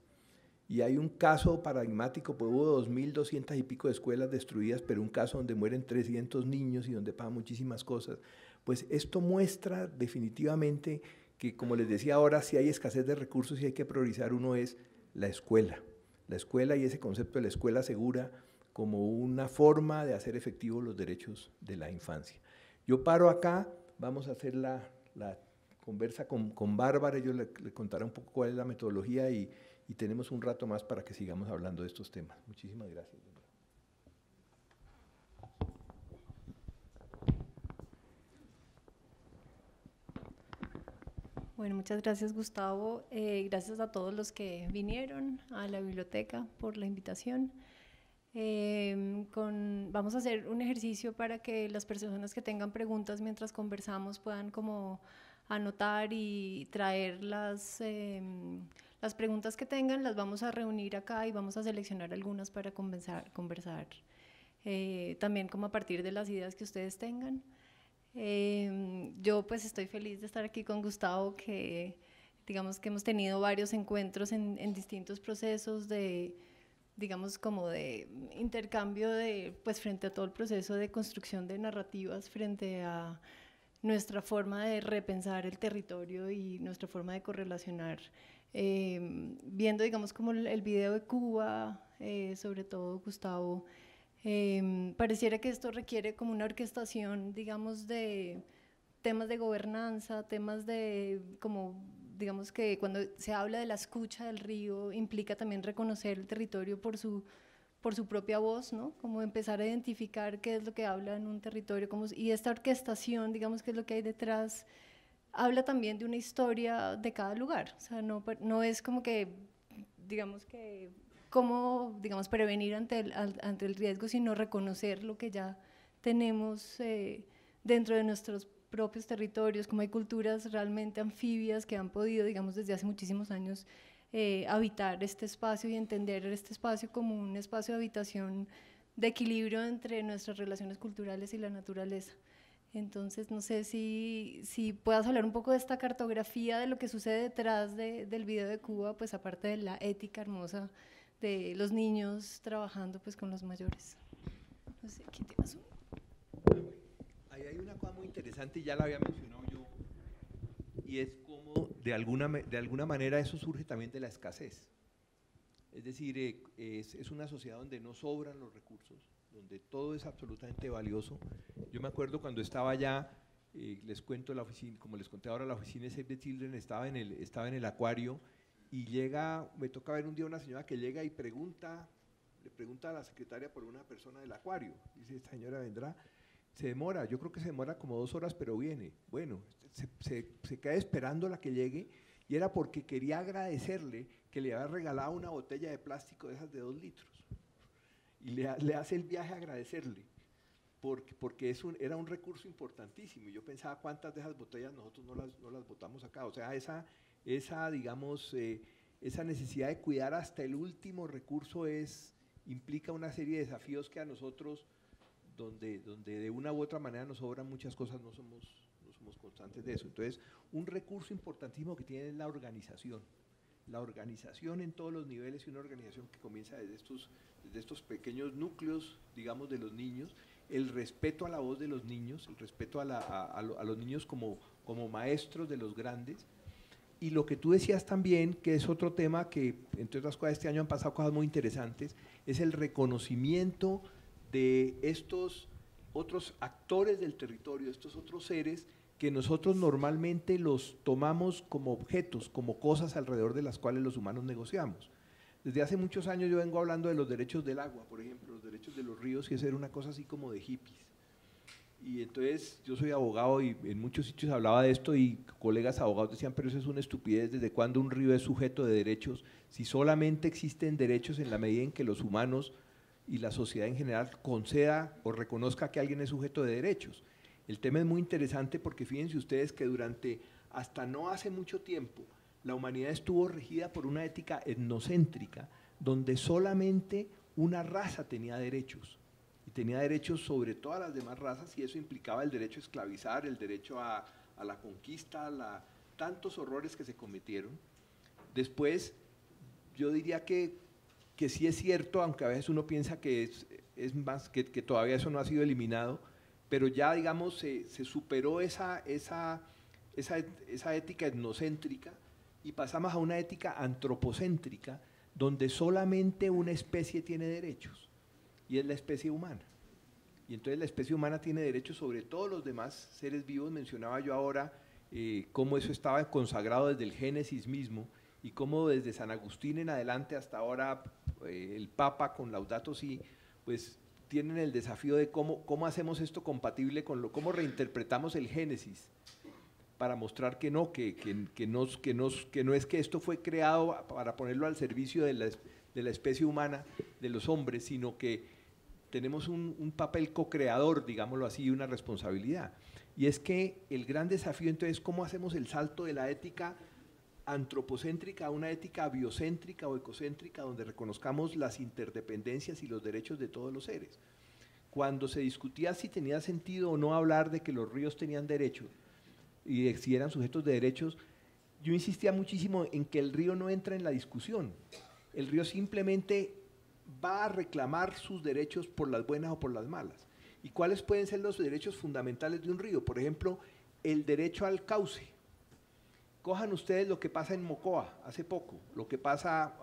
Y hay un caso paradigmático, pues hubo 2.200 y pico de escuelas destruidas, pero un caso donde mueren 300 niños y donde pasan muchísimas cosas. Pues esto muestra definitivamente que, como les decía ahora, si hay escasez de recursos y hay que priorizar, uno es la escuela. La escuela y ese concepto de la escuela segura como una forma de hacer efectivos los derechos de la infancia. Yo paro acá, vamos a hacer la, la conversa con, con Bárbara, yo le, le contaré un poco cuál es la metodología y, y tenemos un rato más para que sigamos hablando de estos temas. Muchísimas gracias. Bueno, muchas gracias Gustavo. Eh, gracias a todos los que vinieron a la biblioteca por la invitación. Eh, con, vamos a hacer un ejercicio para que las personas que tengan preguntas mientras conversamos puedan como anotar y traer las, eh, las preguntas que tengan, las vamos a reunir acá y vamos a seleccionar algunas para conversar, conversar también como a partir de las ideas que ustedes tengan. Eh, yo pues estoy feliz de estar aquí con Gustavo, que digamos que hemos tenido varios encuentros en, en, distintos procesos de, digamos, como de intercambio de, pues frente a todo el proceso de construcción de narrativas, frente a nuestra forma de repensar el territorio y nuestra forma de correlacionar. Eh, viendo, digamos, como el, el video de Cuba, eh, sobre todo Gustavo, eh, pareciera que esto requiere como una orquestación, digamos, de temas de gobernanza, temas de, como, digamos que cuando se habla de la escucha del río, implica también reconocer el territorio por su, por su propia voz, ¿no? Como empezar a identificar qué es lo que habla en un territorio, como, y esta orquestación, digamos, qué es lo que hay detrás, habla también de una historia de cada lugar, o sea, no, no es como que, digamos que cómo, digamos, prevenir ante el, ante el riesgo, sino reconocer lo que ya tenemos eh, dentro de nuestros propios territorios, como hay culturas realmente anfibias que han podido, digamos, desde hace muchísimos años eh, habitar este espacio y entender este espacio como un espacio de habitación de equilibrio entre nuestras relaciones culturales y la naturaleza. Entonces, no sé si, si puedas hablar un poco de esta cartografía de lo que sucede detrás de, del video de Cuba, pues aparte de la ética hermosa de los niños trabajando pues con los mayores. No sé, ¿quién tiene Ahí hay una cosa muy interesante y ya la había mencionado yo, y es como de alguna, de alguna manera eso surge también de la escasez. Es decir, eh, es, es, una sociedad donde no sobran los recursos, donde todo es absolutamente valioso. Yo me acuerdo cuando estaba allá, eh, les cuento la oficina, como les conté ahora, la oficina de Save the Children estaba en el, estaba en el acuario y llega, me toca ver un día una señora que llega y pregunta, le pregunta a la secretaria por una persona del acuario. Dice, esta señora vendrá. Se demora, yo creo que se demora como dos horas, pero viene. Bueno, se, queda esperando la que llegue y era porque quería agradecerle que le había regalado una botella de plástico de esas de dos litros. Y le, hace el viaje agradecerle, porque, porque es era un recurso importantísimo. Y yo pensaba cuántas de esas botellas nosotros no las, no las botamos acá. O sea, esa, esa, digamos, eh, esa necesidad de cuidar hasta el último recurso es, implica una serie de desafíos que a nosotros, donde, donde de una u otra manera nos sobran muchas cosas, no somos, no somos constantes de eso. Entonces, un recurso importantísimo que tiene es la organización. La organización en todos los niveles y una organización que comienza desde estos, desde estos pequeños núcleos, digamos, de los niños, el respeto a la voz de los niños, el respeto a, la, a, a los niños como, como maestros de los grandes, y lo que tú decías también, que es otro tema que, entre otras cosas, este año han pasado cosas muy interesantes, es el reconocimiento de estos otros actores del territorio, estos otros seres que nosotros normalmente los tomamos como objetos, como cosas alrededor de las cuales los humanos negociamos. Desde hace muchos años yo vengo hablando de los derechos del agua, por ejemplo, los derechos de los ríos, y esa era una cosa así como de hippies. Y entonces yo soy abogado y en muchos sitios hablaba de esto y colegas abogados decían, pero eso es una estupidez, ¿desde cuándo un río es sujeto de derechos? Si solamente existen derechos en la medida en que los humanos y la sociedad en general conceda o reconozca que alguien es sujeto de derechos. El tema es muy interesante porque fíjense ustedes que durante hasta no hace mucho tiempo la humanidad estuvo regida por una ética etnocéntrica donde solamente una raza tenía derechos tenía derechos sobre todas las demás razas y eso implicaba el derecho a esclavizar, el derecho a, la conquista, tantos horrores que se cometieron. Después, yo diría que, que sí es cierto, aunque a veces uno piensa que es, más, que, todavía eso no ha sido eliminado, pero ya, digamos, se, se superó esa, esa, esa, esa ética etnocéntrica y pasamos a una ética antropocéntrica, donde solamente una especie tiene derechos y es la especie humana. Y entonces la especie humana tiene derechos sobre todos los demás seres vivos. Mencionaba yo ahora eh, cómo eso estaba consagrado desde el Génesis mismo y cómo desde San Agustín en adelante hasta ahora eh, el Papa con Laudato Si, pues tienen el desafío de cómo, cómo hacemos esto compatible con lo, cómo reinterpretamos el Génesis. para mostrar que no, que, que, que, que, nos, que no es que esto fue creado para ponerlo al servicio de la, de la especie humana, de los hombres, sino que tenemos un, papel co-creador, digámoslo así, una responsabilidad. Y es que el gran desafío entonces es cómo hacemos el salto de la ética antropocéntrica a una ética biocéntrica o ecocéntrica donde reconozcamos las interdependencias y los derechos de todos los seres. Cuando se discutía si tenía sentido o no hablar de que los ríos tenían derechos y si eran sujetos de derechos, yo insistía muchísimo en que el río no entra en la discusión. El río simplemente va a reclamar sus derechos por las buenas o por las malas. ¿Y cuáles pueden ser los derechos fundamentales de un río? Por ejemplo, el derecho al cauce. Cojan ustedes lo que pasa en Mocoa hace poco, lo que pasa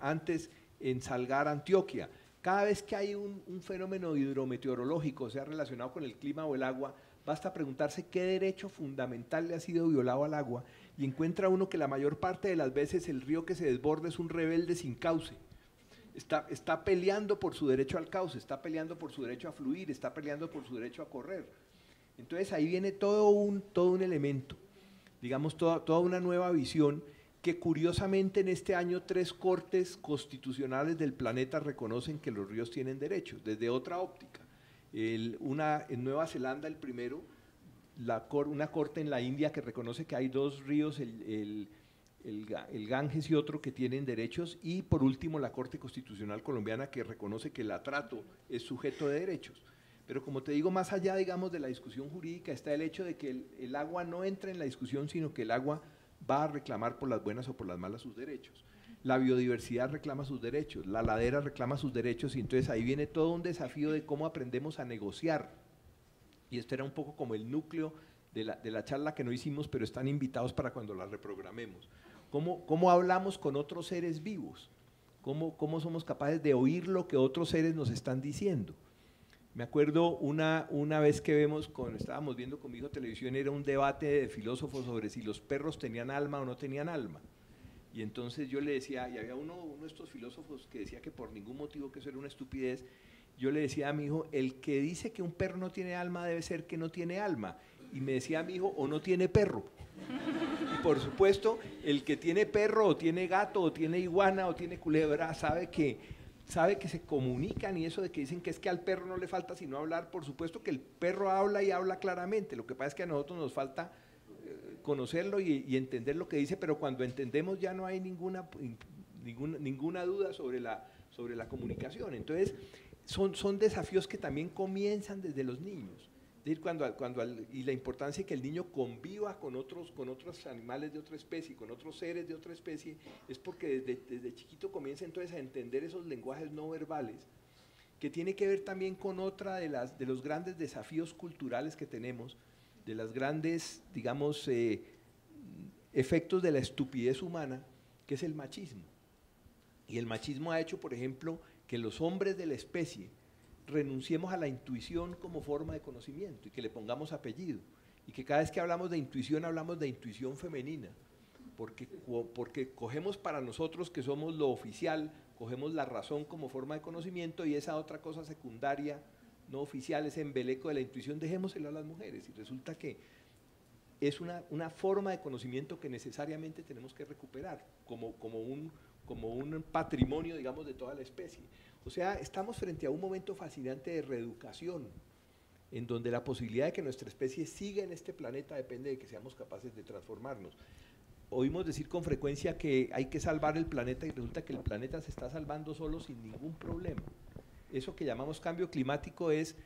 antes en Salgar, Antioquia. Cada vez que hay un, un fenómeno hidrometeorológico, sea relacionado con el clima o el agua, basta preguntarse qué derecho fundamental le ha sido violado al agua y encuentra uno que la mayor parte de las veces el río que se desborda es un rebelde sin cauce está, está peleando por su derecho al cauce, está peleando por su derecho a fluir, está peleando por su derecho a correr. Entonces ahí viene todo un, todo un elemento, digamos, toda, toda una nueva visión que curiosamente en este año tres cortes constitucionales del planeta reconocen que los ríos tienen derechos, desde otra óptica. El, una, en Nueva Zelanda el primero, la, una corte en la India que reconoce que hay dos ríos, el el, Ganges y otro que tienen derechos, y por último la Corte Constitucional Colombiana que reconoce que el atrato es sujeto de derechos. Pero como te digo, más allá, digamos, de la discusión jurídica está el hecho de que el, el agua no entra en la discusión, sino que el agua va a reclamar por las buenas o por las malas sus derechos. La biodiversidad reclama sus derechos, la ladera reclama sus derechos y entonces ahí viene todo un desafío de cómo aprendemos a negociar. Y esto era un poco como el núcleo de la, de la charla que no hicimos, pero están invitados para cuando la reprogramemos. ¿Cómo, hablamos con otros seres vivos? ¿Cómo, ¿Cómo somos capaces de oír lo que otros seres nos están diciendo? Me acuerdo una, una vez que vemos, con, estábamos viendo con mi hijo televisión, era un debate de filósofos sobre si los perros tenían alma o no tenían alma. Y entonces yo le decía, y había uno, uno de estos filósofos que decía que por ningún motivo que eso era una estupidez, yo le decía a mi hijo, el que dice que un perro no tiene alma debe ser que no tiene alma. Y me decía a mi hijo, o no tiene perro por supuesto, el que tiene perro o tiene gato o tiene iguana o tiene culebra sabe que, sabe que se comunican y eso de que dicen que es que al perro no le falta sino hablar, por supuesto que el perro habla y habla claramente, lo que pasa es que a nosotros nos falta eh, conocerlo y, entender lo que dice, pero cuando entendemos ya no hay ninguna, ninguna, ninguna duda sobre la, sobre la comunicación. Entonces, son, son desafíos que también comienzan desde los niños cuando, cuando y la importancia de que el niño conviva con otros, con otros animales de otra especie, con otros seres de otra especie, es porque desde, desde chiquito comienza entonces a entender esos lenguajes no verbales, que tiene que ver también con otra de, las, de los grandes desafíos culturales que tenemos, de las grandes, digamos, eh, efectos de la estupidez humana, que es el machismo. Y el machismo ha hecho, por ejemplo, que los hombres de la especie, renunciemos a la intuición como forma de conocimiento y que le pongamos apellido. Y que cada vez que hablamos de intuición hablamos de intuición femenina, porque, porque cogemos para nosotros que somos lo oficial, cogemos la razón como forma de conocimiento y esa otra cosa secundaria, no oficial, ese embeleco de la intuición, dejémoselo a las mujeres. Y resulta que es una, una forma de conocimiento que necesariamente tenemos que recuperar como, como, un, como un patrimonio, digamos, de toda la especie. O sea, estamos frente a un momento fascinante de reeducación, en donde la posibilidad de que nuestra especie siga en este planeta depende de que seamos capaces de transformarnos. Oímos decir con frecuencia que hay que salvar el planeta y resulta que el planeta se está salvando solo sin ningún problema. Eso que llamamos cambio climático es,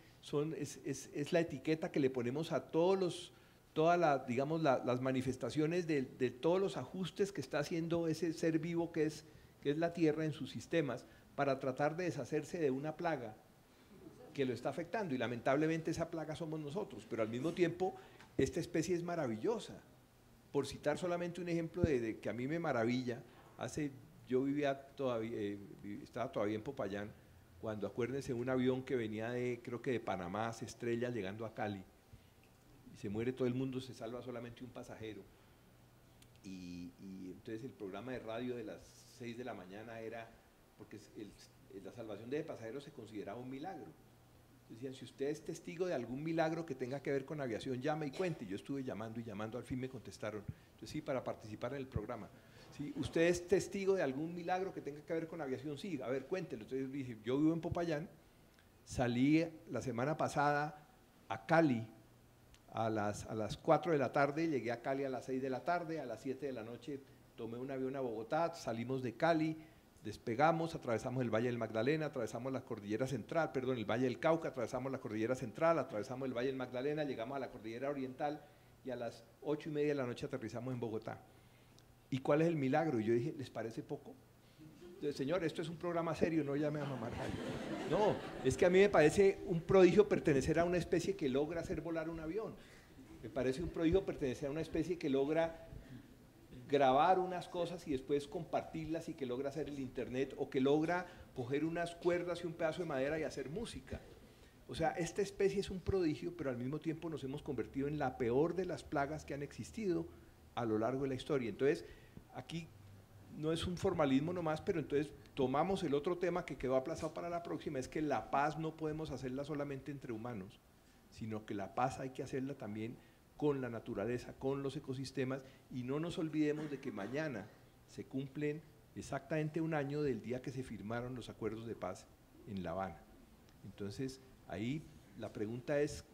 es, es, es la etiqueta que le ponemos a todos los, todas la, digamos, las manifestaciones de, todos los ajustes que está haciendo ese ser vivo que es, que es la Tierra en sus sistemas para tratar de deshacerse de una plaga que lo está afectando. Y lamentablemente esa plaga somos nosotros, pero al mismo tiempo esta especie es maravillosa. Por citar solamente un ejemplo de, que a mí me maravilla, hace, yo vivía todavía, eh, estaba todavía en Popayán, cuando acuérdense un avión que venía de, creo que de Panamá, se estrella llegando a Cali, se muere todo el mundo, se salva solamente un pasajero. Y, entonces el programa de radio de las 6 de la mañana era porque la salvación de pasajeros se consideraba un milagro. Decían, si usted es testigo de algún milagro que tenga que ver con aviación, llame y cuente. Yo estuve llamando y llamando, al fin me contestaron. Entonces, sí, para participar en el programa. Si usted es testigo de algún milagro que tenga que ver con aviación, sí, a ver, cuéntelo. Entonces dije, yo vivo en Popayán, salí la semana pasada a Cali a las, a las 4 de la tarde, llegué a Cali a las 6 de la tarde, a las 7 de la noche tomé un avión a Bogotá, salimos de Cali, despegamos, atravesamos el Valle del Magdalena, atravesamos la Cordillera Central, perdón, el Valle del Cauca, atravesamos la Cordillera Central, atravesamos el Valle del Magdalena, llegamos a la Cordillera Oriental y a las 8 y media de la noche aterrizamos en Bogotá. ¿Y cuál es el milagro? Y yo dije, ¿les parece poco? Señor, esto es un programa serio, no llame a mamar No, es que a mí me parece un prodigio pertenecer a una especie que logra hacer volar un avión. Me parece un prodigio pertenecer a una especie que logra grabar unas cosas y después compartirlas y que logra hacer el internet o que logra coger unas cuerdas y un pedazo de madera y hacer música. O sea, esta especie es un prodigio, pero al mismo tiempo nos hemos convertido en la peor de las plagas que han existido a lo largo de la historia. Entonces, aquí no es un formalismo nomás, pero entonces tomamos el otro tema que quedó aplazado para la próxima, es que la paz no podemos hacerla solamente entre humanos, sino que la paz hay que hacerla también con la naturaleza, con los ecosistemas, y no nos olvidemos de que mañana se cumplen exactamente un año del día que se firmaron los acuerdos de paz en La Habana. Entonces, ahí la pregunta es,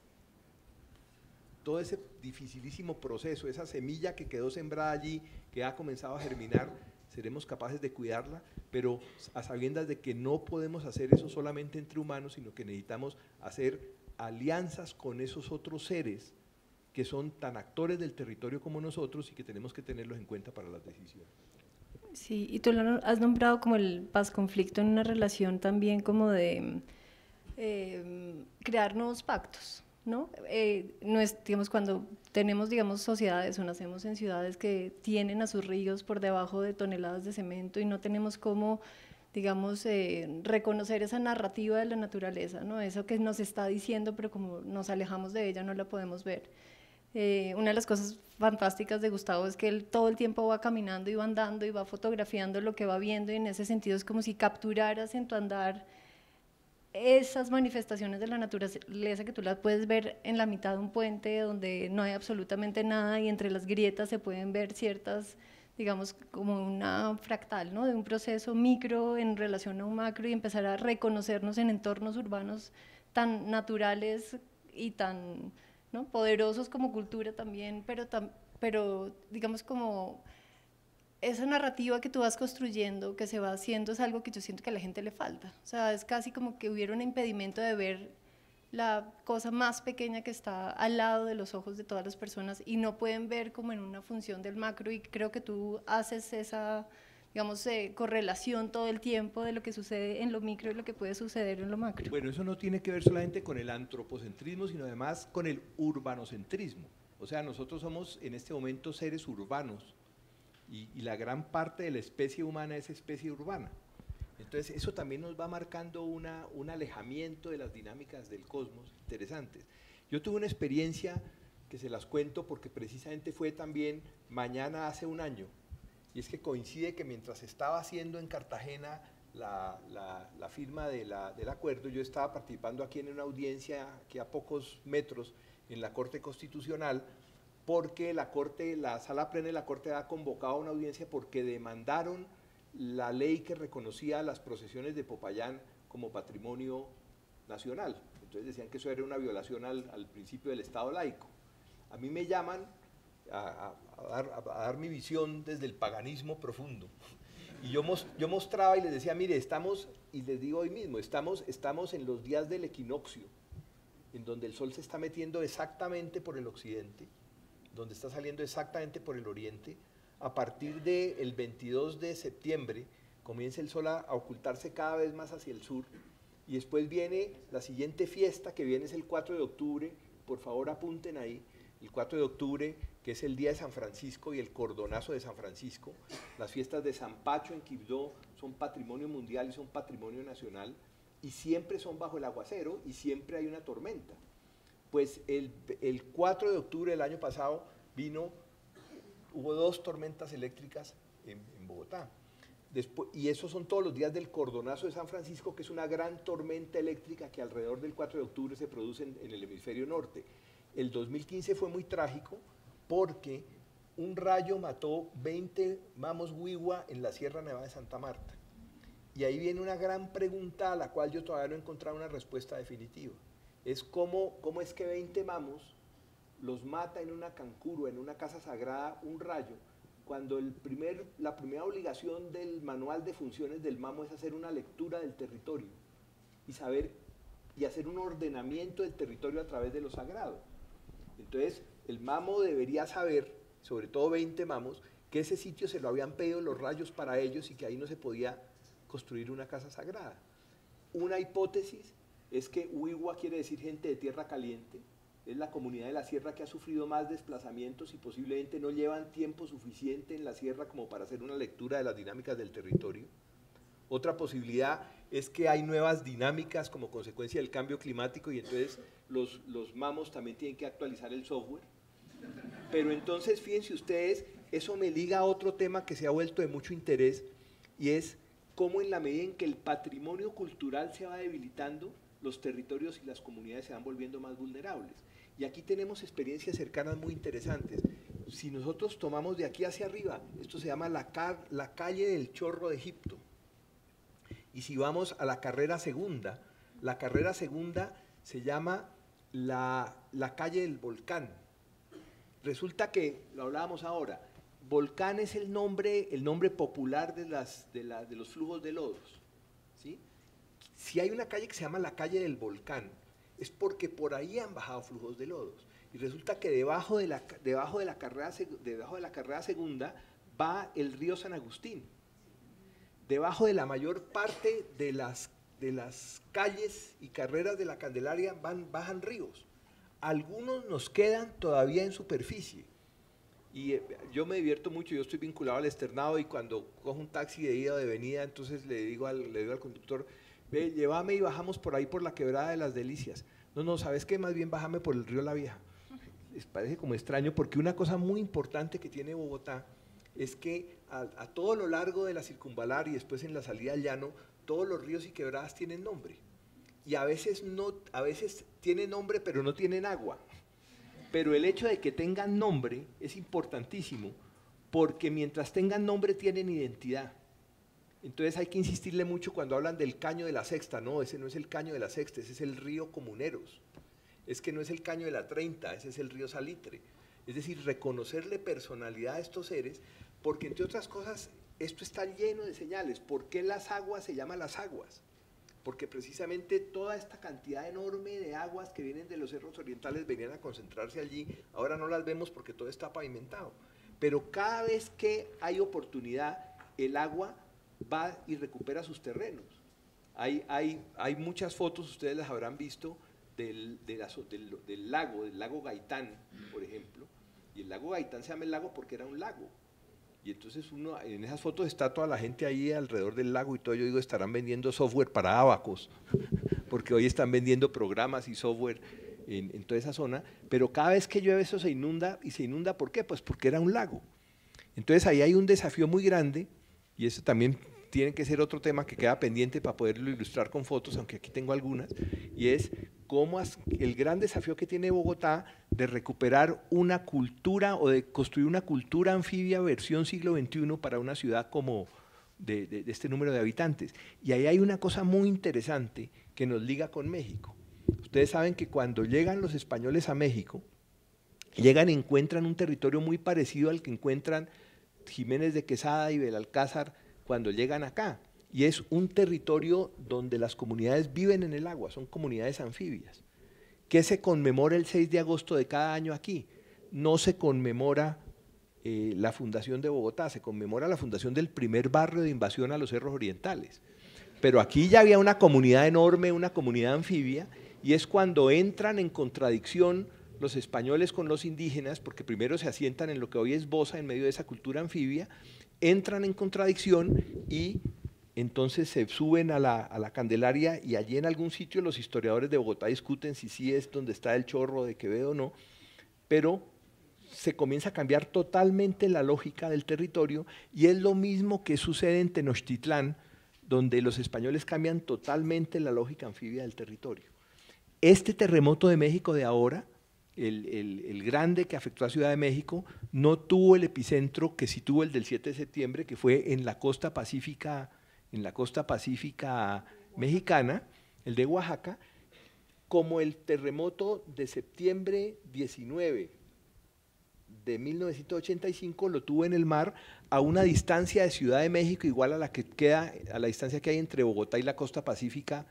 todo ese dificilísimo proceso, esa semilla que quedó sembrada allí, que ha comenzado a germinar, seremos capaces de cuidarla, pero a sabiendas de que no podemos hacer eso solamente entre humanos, sino que necesitamos hacer alianzas con esos otros seres que son tan actores del territorio como nosotros y que tenemos que tenerlos en cuenta para las decisiones. Sí, y tú lo has nombrado como el paz-conflicto en una relación también como de eh, crear nuevos pactos, ¿no? Eh, cuando tenemos, digamos, sociedades o nacemos en ciudades que tienen a sus ríos por debajo de toneladas de cemento y no tenemos cómo, digamos, eh, reconocer esa narrativa de la naturaleza, ¿no? Eso que nos está diciendo, pero como nos alejamos de ella no la podemos ver. Eh, una de las cosas fantásticas de Gustavo es que él todo el tiempo va caminando y va andando y va fotografiando lo que va viendo y en ese sentido es como si capturaras en tu andar esas manifestaciones de la naturaleza que tú las puedes ver en la mitad de un puente donde no hay absolutamente nada y entre las grietas se pueden ver ciertas, digamos, como una fractal, ¿no? De un proceso micro en relación a un macro y empezar a reconocernos en entornos urbanos tan naturales y tan ¿no? poderosos como cultura también, pero, pero digamos como esa narrativa que tú vas construyendo, que se va haciendo, es algo que yo siento que a la gente le falta. O sea, es casi como que hubiera un impedimento de ver la cosa más pequeña que está al lado de los ojos de todas las personas y no pueden ver como en una función del macro y creo que tú haces esa, digamos, eh, correlación todo el tiempo de lo que sucede en lo micro y lo que puede suceder en lo macro. Bueno, eso no tiene que ver solamente con el antropocentrismo, sino además con el urbanocentrismo. O sea, nosotros somos en este momento seres urbanos y, la gran parte de la especie humana es especie urbana. Entonces eso también nos va marcando una, un alejamiento de las dinámicas del cosmos interesantes. Yo tuve una experiencia que se las cuento porque precisamente fue también mañana hace un año, y es que coincide que mientras estaba haciendo en Cartagena la, la, firma de del acuerdo, yo estaba participando aquí en una audiencia que a pocos metros en la Corte Constitucional porque la Corte, la Sala Plena de la Corte ha convocado a una audiencia porque demandaron la ley que reconocía las procesiones de Popayán como patrimonio nacional. Entonces decían que eso era una violación al, principio del Estado laico. A mí me llaman a, dar, mi visión desde el paganismo profundo. Y yo, yo mostraba y les decía, mire, estamos, y les digo hoy mismo, estamos, estamos en los días del equinoccio, en donde el sol se está metiendo exactamente por el occidente donde está saliendo exactamente por el oriente, a partir del 22 de septiembre comienza el sol a, ocultarse cada vez más hacia el sur y después viene la siguiente fiesta que viene es el 4 de octubre, por favor apunten ahí, el 4 de octubre que es el día de San Francisco y el cordonazo de San Francisco, las fiestas de San Pacho en Quibdó son patrimonio mundial y son patrimonio nacional y siempre son bajo el aguacero y siempre hay una tormenta pues el, 4 de octubre del año pasado vino, hubo dos tormentas eléctricas en, Bogotá. Después, y esos son todos los días del cordonazo de San Francisco, que es una gran tormenta eléctrica que alrededor del 4 de octubre se produce en, el hemisferio norte. El 2015 fue muy trágico porque un rayo mató 20 mamos huigua en la Sierra Nevada de Santa Marta. Y ahí viene una gran pregunta a la cual yo todavía no he encontrado una respuesta definitiva. Es cómo, cómo es que 20 mamos los mata en una cancuro, en una casa sagrada, un rayo, cuando el primer, la primera obligación del manual de funciones del MAMO es hacer una lectura del territorio y saber y hacer un ordenamiento del territorio a través de lo sagrado. Entonces, el MAMO debería saber, sobre todo 20 mamos, que ese sitio se lo habían pedido los rayos para ellos y que ahí no se podía construir una casa sagrada. Una hipótesis es que Huigua quiere decir gente de tierra caliente, es la comunidad de la sierra que ha sufrido más desplazamientos y posiblemente no llevan tiempo suficiente en la sierra como para hacer una lectura de las dinámicas del territorio. Otra posibilidad es que hay nuevas dinámicas como consecuencia del cambio climático y entonces los, los mamos también tienen que actualizar el software. Pero entonces, fíjense ustedes, eso me liga a otro tema que se ha vuelto de mucho interés y es cómo en la medida en que el patrimonio cultural se va debilitando, los territorios y las comunidades se van volviendo más vulnerables. Y aquí tenemos experiencias cercanas muy interesantes. Si nosotros tomamos de aquí hacia arriba, esto se llama la, calle del chorro de Egipto. Y si vamos a la carrera segunda, la carrera segunda se llama la, calle del volcán. Resulta que, lo hablábamos ahora, volcán es el nombre, el nombre popular de los flujos de lodos. Si hay una calle que se llama la calle del volcán, es porque por ahí han bajado flujos de lodos. Y resulta que debajo de la, debajo de la, carrera, debajo de la carrera segunda va el río San Agustín. Debajo de la mayor parte de las, de las calles y carreras de la Candelaria van, bajan ríos. Algunos nos quedan todavía en superficie. Y eh, yo me divierto mucho, yo estoy vinculado al externado y cuando cojo un taxi de ida o de venida, entonces le digo al, le digo al conductor, ve, llévame y bajamos por ahí por la quebrada de las delicias. No, no, ¿sabes qué? Más bien bájame por el río La Vieja. Les parece como extraño porque una cosa muy importante que tiene Bogotá es que a, todo lo largo de la circunvalar y después en la salida al llano, todos los ríos y quebradas tienen nombre. Y a veces, no, a veces tienen nombre pero no tienen agua. Pero el hecho de que tengan nombre es importantísimo porque mientras tengan nombre tienen identidad. Entonces hay que insistirle mucho cuando hablan del caño de la sexta. No, ese no es el caño de la sexta, ese es el río Comuneros. Es que no es el caño de la 30, ese es el río Salitre. Es decir, reconocerle personalidad a estos seres, porque entre otras cosas, esto está lleno de señales. ¿Por qué las aguas se llaman las aguas? Porque precisamente toda esta cantidad enorme de aguas que vienen de los cerros orientales venían a concentrarse allí. Ahora no las vemos porque todo está pavimentado. Pero cada vez que hay oportunidad, el agua va y recupera sus terrenos. Hay, hay, hay muchas fotos, ustedes las habrán visto, del, del, lago, del lago Gaitán, por ejemplo. Y el lago Gaitán se llama el lago porque era un lago. Y entonces uno, en esas fotos está toda la gente ahí alrededor del lago y todo. Yo digo, estarán vendiendo software para abacos, porque hoy están vendiendo programas y software en, en, toda esa zona. Pero cada vez que llueve eso se inunda. ¿Y se inunda por qué? Pues porque era un lago. Entonces ahí hay un desafío muy grande y eso también tiene que ser otro tema que queda pendiente para poderlo ilustrar con fotos, aunque aquí tengo algunas, y es cómo el gran desafío que tiene Bogotá de recuperar una cultura o de construir una cultura anfibia versión siglo XXI para una ciudad como de, de este número de habitantes. Y ahí hay una cosa muy interesante que nos liga con México. Ustedes saben que cuando llegan los españoles a México, llegan y encuentran un territorio muy parecido al que encuentran Jiménez de Quesada y Belalcázar cuando llegan acá. Y es un territorio donde las comunidades viven en el agua, son comunidades anfibias. ¿Qué se conmemora el 6 de agosto de cada año aquí? No se conmemora eh, la fundación de Bogotá, se conmemora la fundación del primer barrio de invasión a los cerros orientales. Pero aquí ya había una comunidad enorme, una comunidad anfibia, y es cuando entran en contradicción los españoles con los indígenas, porque primero se asientan en lo que hoy es Bosa, en medio de esa cultura anfibia, entran en contradicción y entonces se suben a la, a la, Candelaria y allí en algún sitio los historiadores de Bogotá discuten si sí es donde está el chorro de Quevedo o no, pero se comienza a cambiar totalmente la lógica del territorio y es lo mismo que sucede en Tenochtitlán, donde los españoles cambian totalmente la lógica anfibia del territorio. Este terremoto de México de ahora, el, grande que afectó a Ciudad de México, no tuvo el epicentro que sí tuvo el del 7 de septiembre, que fue en la costa pacífica, en la costa pacífica mexicana, el de Oaxaca, como el terremoto de septiembre 19 de 1985 lo tuvo en el mar a una distancia de Ciudad de México igual a la que queda a la distancia que hay entre Bogotá y la costa pacífica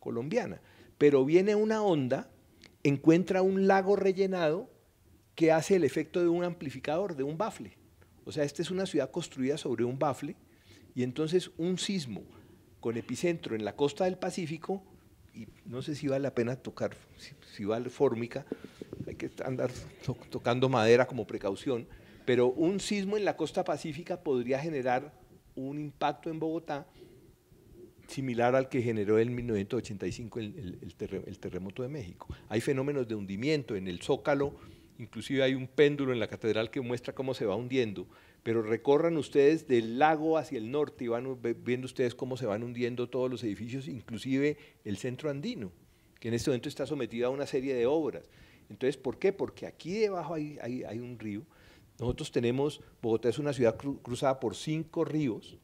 colombiana. Pero viene una onda, encuentra un lago rellenado que hace el efecto de un amplificador, de un bafle. O sea, esta es una ciudad construida sobre un bafle y entonces un sismo con epicentro en la costa del Pacífico y no sé si vale la pena tocar, si, vale fórmica, hay que andar tocando madera como precaución, pero un sismo en la costa pacífica podría generar un impacto en Bogotá similar al que generó en 1985 el, el, terremoto de México. Hay fenómenos de hundimiento en el Zócalo, inclusive hay un péndulo en la catedral que muestra cómo se va hundiendo, pero recorran ustedes del lago hacia el norte y van viendo ustedes cómo se van hundiendo todos los edificios, inclusive el centro andino, que en este momento está sometido a una serie de obras. Entonces, ¿por qué? Porque aquí debajo hay, un río. Nosotros tenemos, Bogotá es una ciudad cruzada por cinco ríos,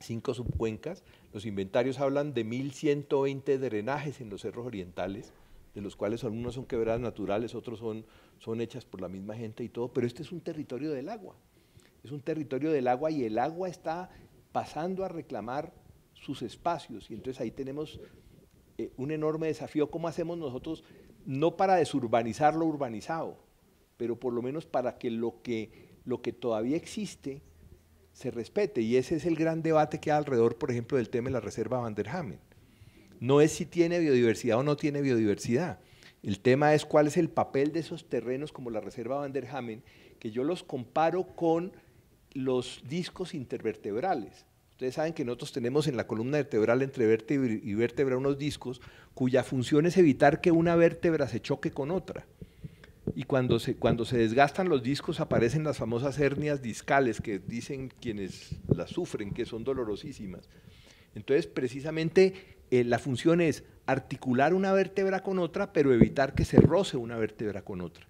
cinco subcuencas. Los inventarios hablan de 1.120 drenajes en los cerros orientales, de los cuales algunos son quebradas naturales, otros son, son hechas por la misma gente y todo, pero este es un territorio del agua es un territorio del agua y el agua está pasando a reclamar sus espacios. Y entonces ahí tenemos eh, un enorme desafío. ¿Cómo hacemos nosotros, no para desurbanizar lo urbanizado, pero por lo menos para que lo que, lo que todavía existe se respete? Y ese es el gran debate que hay alrededor, por ejemplo, del tema de la Reserva Van der Hamen. No es si tiene biodiversidad o no tiene biodiversidad. El tema es cuál es el papel de esos terrenos como la Reserva Van der Hamen, que yo los comparo con los discos intervertebrales. Ustedes saben que nosotros tenemos en la columna vertebral entre vértebra y vértebra unos discos cuya función es evitar que una vértebra se choque con otra. Y cuando se, cuando se desgastan los discos aparecen las famosas hernias discales que dicen quienes las sufren, que son dolorosísimas. Entonces, precisamente eh, la función es articular una vértebra con otra, pero evitar que se roce una vértebra con otra.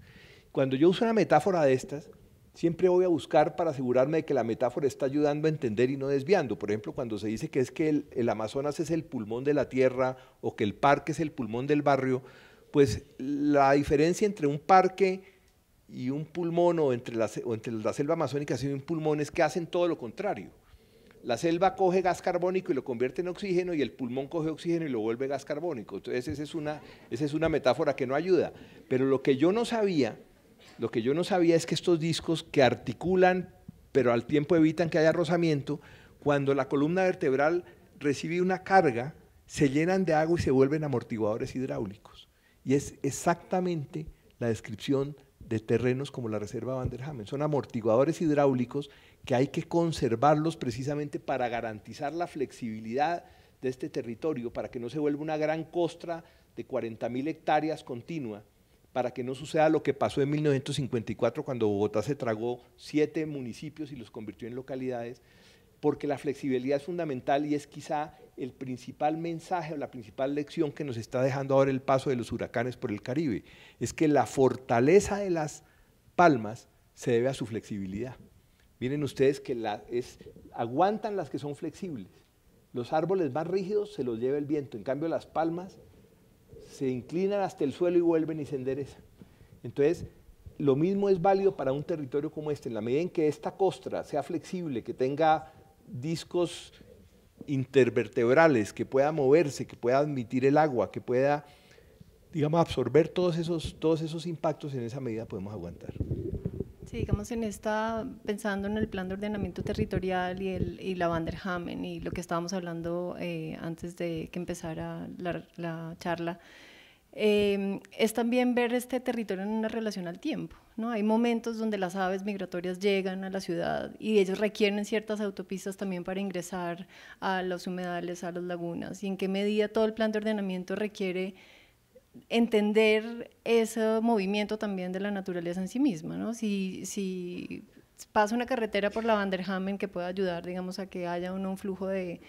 Cuando yo uso una metáfora de estas, siempre voy a buscar para asegurarme de que la metáfora está ayudando a entender y no desviando. Por ejemplo, cuando se dice que es que el, Amazonas es el pulmón de la tierra o que el parque es el pulmón del barrio, pues la diferencia entre un parque y un pulmón o entre la, selva amazónica y un pulmón es que hacen todo lo contrario. La selva coge gas carbónico y lo convierte en oxígeno y el pulmón coge oxígeno y lo vuelve gas carbónico. Entonces esa es una, esa es una metáfora que no ayuda. Pero lo que yo no sabía lo que yo no sabía es que estos discos que articulan, pero al tiempo evitan que haya rozamiento, cuando la columna vertebral recibe una carga, se llenan de agua y se vuelven amortiguadores hidráulicos. Y es exactamente la descripción de terrenos como la Reserva Van der. Son amortiguadores hidráulicos que hay que conservarlos precisamente para garantizar la flexibilidad de este territorio, para que no se vuelva una gran costra de 40.000 hectáreas continua, para que no suceda lo que pasó en 1954 cuando Bogotá se tragó siete municipios y los convirtió en localidades, porque la flexibilidad es fundamental y es quizá el principal mensaje o la principal lección que nos está dejando ahora el paso de los huracanes por el Caribe, es que la fortaleza de las palmas se debe a su flexibilidad. Miren ustedes que aguantan las que son flexibles. Los árboles más rígidos se los lleva el viento, en cambio las palmas se inclinan hasta el suelo y vuelven y se enderezan. Entonces, lo mismo es válido para un territorio como este, en la medida en que esta costra sea flexible, que tenga discos intervertebrales, que pueda moverse, que pueda admitir el agua, que pueda, digamos, absorber todos esos, todos esos impactos, en esa medida podemos aguantar. Sí, digamos, en esta, pensando en el plan de ordenamiento territorial y, el, y la Van der Hamen y lo que estábamos hablando eh, antes de que empezara la charla, eh, es también ver este territorio en una relación al tiempo. ¿no? Hay momentos donde las aves migratorias llegan a la ciudad y ellos requieren ciertas autopistas también para ingresar a los humedales, a las lagunas, y en qué medida todo el plan de ordenamiento requiere entender ese movimiento también de la naturaleza en sí misma, ¿no? Si, pasa una carretera por la Vanderhamen que pueda ayudar, digamos, a que haya un, un flujo de,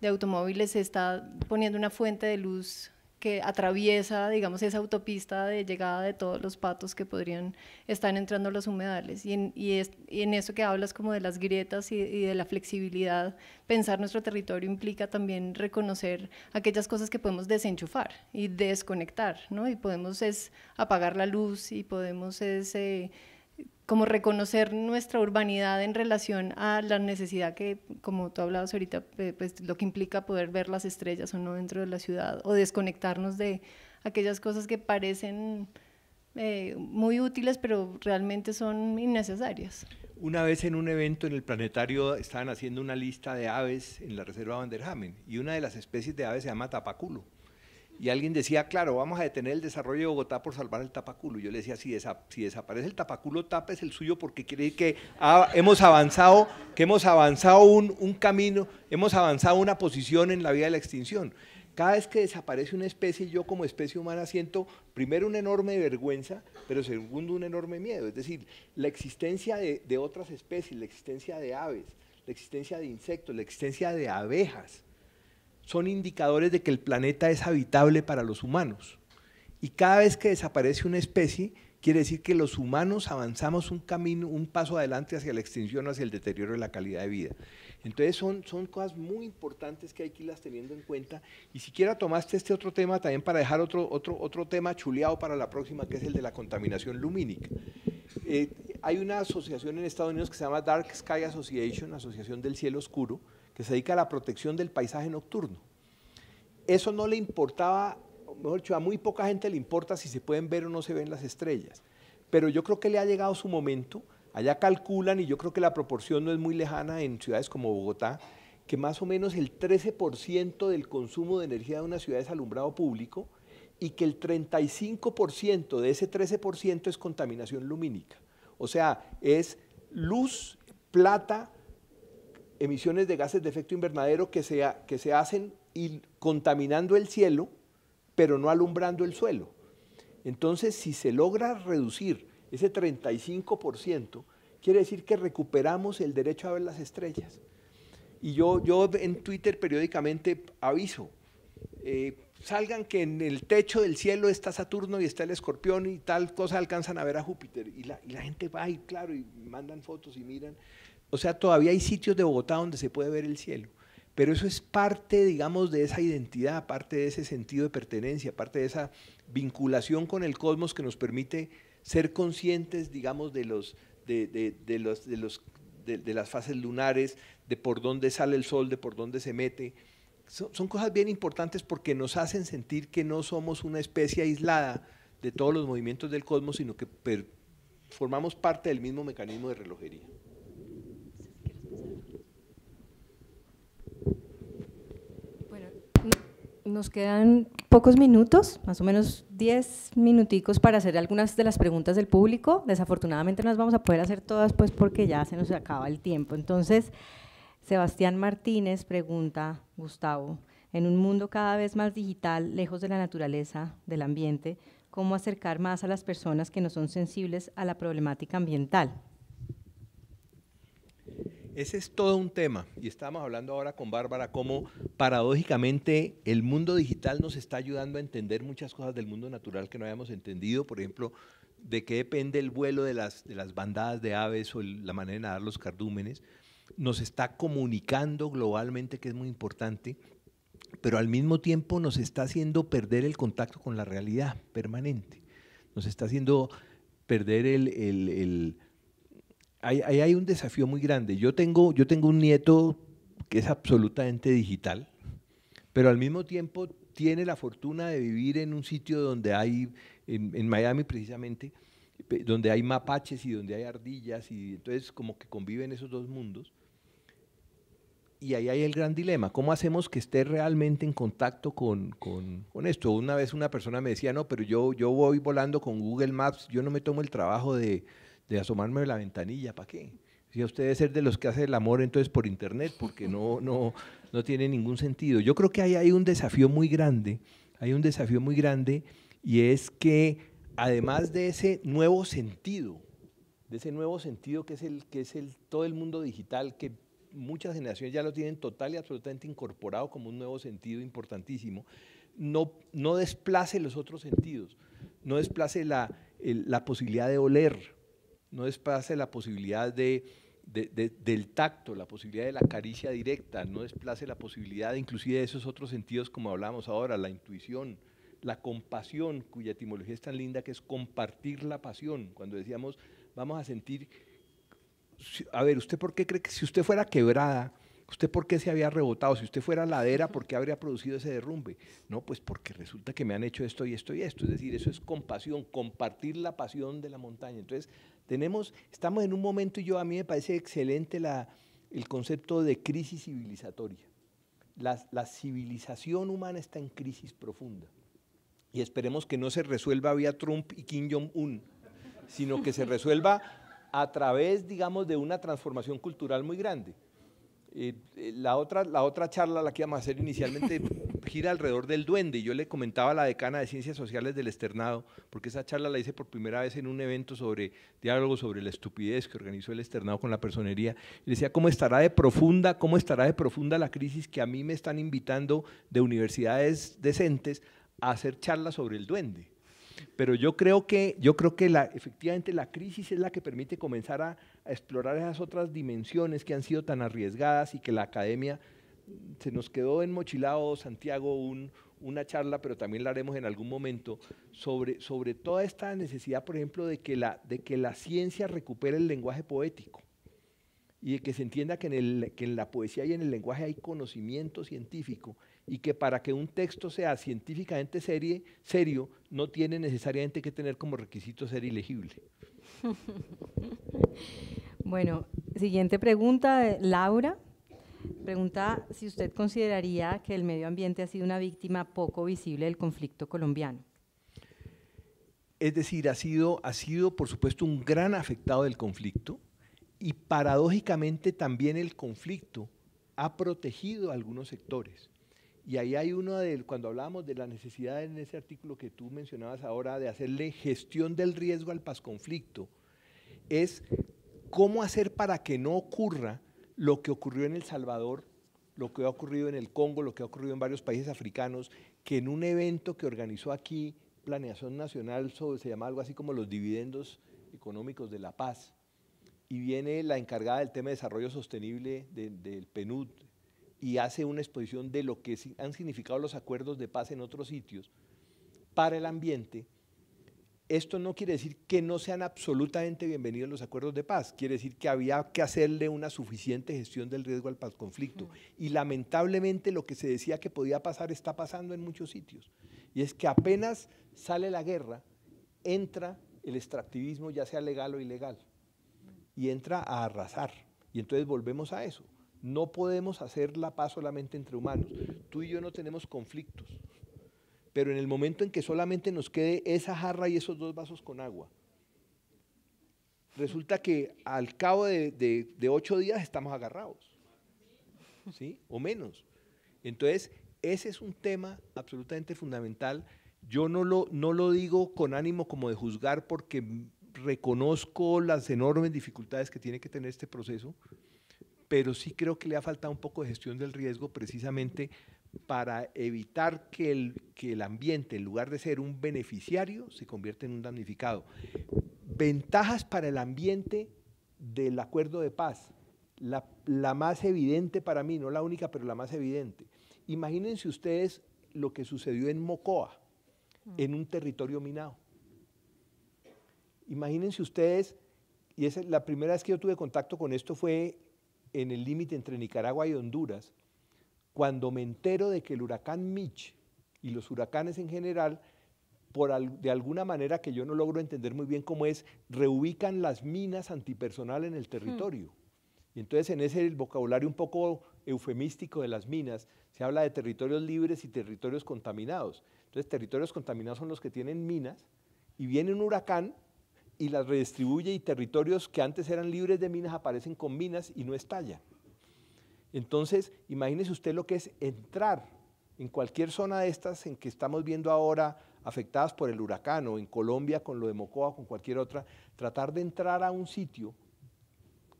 de automóviles, se está poniendo una fuente de luz que atraviesa, digamos, esa autopista de llegada de todos los patos que podrían estar entrando a los humedales. Y en, y es, y en eso que hablas como de las grietas y, de la flexibilidad, pensar nuestro territorio implica también reconocer aquellas cosas que podemos desenchufar y desconectar, ¿no? Y podemos es apagar la luz y podemos es... Eh, como reconocer nuestra urbanidad en relación a la necesidad que, como tú hablabas ahorita, pues lo que implica poder ver las estrellas o no dentro de la ciudad, o desconectarnos de aquellas cosas que parecen eh, muy útiles, pero realmente son innecesarias. Una vez en un evento en el planetario estaban haciendo una lista de aves en la reserva Vanderhamen, y una de las especies de aves se llama tapaculo y alguien decía, claro, vamos a detener el desarrollo de Bogotá por salvar el tapaculo. Yo le decía, si, si desaparece el tapaculo, tapes el suyo porque quiere decir que hemos avanzado, que hemos avanzado un, camino, hemos avanzado una posición en la vía de la extinción. Cada vez que desaparece una especie, yo como especie humana siento primero una enorme vergüenza, pero segundo un enorme miedo. Es decir, la existencia de otras especies, la existencia de aves, la existencia de insectos, la existencia de abejas, son indicadores de que el planeta es habitable para los humanos. Y cada vez que desaparece una especie, quiere decir que los humanos avanzamos un camino, un paso adelante hacia la extinción, hacia el deterioro de la calidad de vida. Entonces son, son cosas muy importantes que hay que irlas teniendo en cuenta. Y siquiera tomaste este otro tema también para dejar otro, otro, otro tema chuleado para la próxima, que es el de la contaminación lumínica. Eh, hay una asociación en Estados Unidos que se llama Dark Sky Association, Asociación del Cielo Oscuro, que se dedica a la protección del paisaje nocturno. Eso no le importaba, mejor dicho, a muy poca gente le importa si se pueden ver o no se ven las estrellas. Pero yo creo que le ha llegado su momento, allá calculan, y yo creo que la proporción no es muy lejana en ciudades como Bogotá, que más o menos el 13% del consumo de energía de una ciudad es alumbrado público y que el 35% de ese 13% es contaminación lumínica. O sea, es luz, plata, emisiones de gases de efecto invernadero que se, que se hacen contaminando el cielo, pero no alumbrando el suelo. Entonces, si se logra reducir ese 35%, quiere decir que recuperamos el derecho a ver las estrellas. Y yo, yo en Twitter periódicamente aviso, eh, salgan que en el techo del cielo está Saturno y está el escorpión y tal cosa alcanzan a ver a Júpiter. Y la, y la gente va y claro, y mandan fotos y miran. O sea, todavía hay sitios de Bogotá donde se puede ver el cielo. Pero eso es parte, digamos, de esa identidad, parte de ese sentido de pertenencia, parte de esa vinculación con el cosmos que nos permite ser conscientes, digamos, de, los, de, los, de, los, de, las fases lunares, de por dónde sale el sol, de por dónde se mete. Son cosas bien importantes porque nos hacen sentir que no somos una especie aislada de todos los movimientos del cosmos, sino que formamos parte del mismo mecanismo de relojería. Nos quedan pocos minutos, más o menos 10 minuticos para hacer algunas de las preguntas del público. Desafortunadamente no las vamos a poder hacer todas pues porque ya se nos acaba el tiempo. Entonces, Sebastián Martínez pregunta, Gustavo, en un mundo cada vez más digital, lejos de la naturaleza, del ambiente, ¿cómo acercar más a las personas que no son sensibles a la problemática ambiental? Ese es todo un tema y estamos hablando ahora con Bárbara cómo paradójicamente el mundo digital nos está ayudando a entender muchas cosas del mundo natural que no habíamos entendido, por ejemplo, de qué depende el vuelo de las, de las bandadas de aves o la manera de nadar los cardúmenes, nos está comunicando globalmente que es muy importante, pero al mismo tiempo nos está haciendo perder el contacto con la realidad permanente, nos está haciendo perder el, el, el ahí, hay un desafío muy grande. Yo tengo, yo tengo un nieto que es absolutamente digital, pero al mismo tiempo tiene la fortuna de vivir en un sitio donde hay, en, Miami precisamente, donde hay mapaches y donde hay ardillas, y entonces como que conviven esos dos mundos. Y ahí hay el gran dilema, ¿cómo hacemos que esté realmente en contacto con, con, con, esto? Una vez una persona me decía, no, pero yo, yo voy volando con Google Maps, yo no me tomo el trabajo de, de asomarme de la ventanilla, ¿para qué? Si usted debe ser de los que hace el amor entonces por internet, porque no, no, no tiene ningún sentido. Yo creo que ahí hay un desafío muy grande, hay un desafío muy grande y es que además de ese nuevo sentido, de ese nuevo sentido que es el que es el todo el mundo digital que muchas generaciones ya lo tienen total y absolutamente incorporado como un nuevo sentido importantísimo, no, no desplace los otros sentidos, no desplace la, la posibilidad de oler, no desplace la posibilidad de, del tacto, la posibilidad de la caricia directa, no desplace la posibilidad de inclusive de esos otros sentidos como hablamos ahora, la intuición, la compasión, cuya etimología es tan linda que es compartir la pasión. Cuando decíamos, vamos a sentir, a ver, ¿usted por qué cree que si usted fuera quebrada, ¿Usted por qué se había rebotado? Si usted fuera ladera, ¿por qué habría producido ese derrumbe? No, pues porque resulta que me han hecho esto y esto y esto. Es decir, eso es compasión, compartir la pasión de la montaña. Entonces, tenemos, estamos en un momento y yo a mí me parece excelente la, el concepto de crisis civilizatoria. La, la civilización humana está en crisis profunda. Y esperemos que no se resuelva vía Trump y Kim Jong-un, sino que se resuelva a través, digamos, de una transformación cultural muy grande. Eh, eh, la, otra, la otra charla, la que íbamos a hacer inicialmente, gira alrededor del duende. Yo le comentaba a la decana de Ciencias Sociales del Externado, porque esa charla la hice por primera vez en un evento sobre diálogo sobre la estupidez que organizó el Externado con la personería. Y decía, ¿cómo estará de profunda, cómo estará de profunda la crisis que a mí me están invitando de universidades decentes a hacer charlas sobre el duende? Pero yo creo que, yo creo que la, efectivamente la crisis es la que permite comenzar a, explorar esas otras dimensiones que han sido tan arriesgadas y que la academia se nos quedó en Mochilao, Santiago, una charla, pero también la haremos en algún momento, sobre, sobre toda esta necesidad, por ejemplo, de que, la, de que la ciencia recupere el lenguaje poético y de que se entienda que en, el, que en la poesía y en el lenguaje hay conocimiento científico y que para que un texto sea científicamente serie, serio, no tiene necesariamente que tener como requisito ser ilegible. bueno, siguiente pregunta, Laura. Pregunta si usted consideraría que el medio ambiente ha sido una víctima poco visible del conflicto colombiano. Es decir, ha sido, ha sido por supuesto un gran afectado del conflicto y paradójicamente también el conflicto ha protegido a algunos sectores. Y ahí hay uno de, cuando hablábamos de la necesidad en ese artículo que tú mencionabas ahora de hacerle gestión del riesgo al conflicto, es cómo hacer para que no ocurra lo que ocurrió en El Salvador, lo que ha ocurrido en el Congo, lo que ha ocurrido en varios países africanos, que en un evento que organizó aquí Planeación Nacional, se llama algo así como los dividendos económicos de la paz, y viene la encargada del tema de desarrollo sostenible del PNUD, y hace una exposición de lo que han significado los acuerdos de paz en otros sitios para el ambiente, esto no quiere decir que no sean absolutamente bienvenidos los acuerdos de paz, quiere decir que había que hacerle una suficiente gestión del riesgo al paz conflicto. Y lamentablemente lo que se decía que podía pasar está pasando en muchos sitios. Y es que apenas sale la guerra, entra el extractivismo, ya sea legal o ilegal, y entra a arrasar. Y entonces volvemos a eso. No podemos hacer la paz solamente entre humanos. Tú y yo no tenemos conflictos. Pero en el momento en que solamente nos quede esa jarra y esos dos vasos con agua, resulta que al cabo de, ocho días estamos agarrados. ¿Sí? O menos. Entonces, ese es un tema absolutamente fundamental. Yo no lo, no lo digo con ánimo como de juzgar porque reconozco las enormes dificultades que tiene que tener este proceso, pero sí creo que le ha faltado un poco de gestión del riesgo precisamente para evitar que el, que el ambiente, en lugar de ser un beneficiario, se convierta en un damnificado. Ventajas para el ambiente del acuerdo de paz. La, la, más evidente para mí, no la única, pero la más evidente. Imagínense ustedes lo que sucedió en Mocoa, en un territorio minado. Imagínense ustedes, y esa, la primera vez que yo tuve contacto con esto fue en el límite entre Nicaragua y Honduras, cuando me entero de que el huracán Mitch y los huracanes en general, por de alguna manera que yo no logro entender muy bien cómo es, reubican las minas antipersonal en el territorio. Y entonces en ese vocabulario un poco eufemístico de las minas, se habla de territorios libres y territorios contaminados. Entonces territorios contaminados son los que tienen minas y viene un huracán y las redistribuye y territorios que antes eran libres de minas aparecen con minas y no estallan. Entonces, imagínese usted lo que es entrar en cualquier zona de estas en que estamos viendo ahora afectadas por el huracán o en Colombia con lo de Mocoa o con cualquier otra, tratar de entrar a un sitio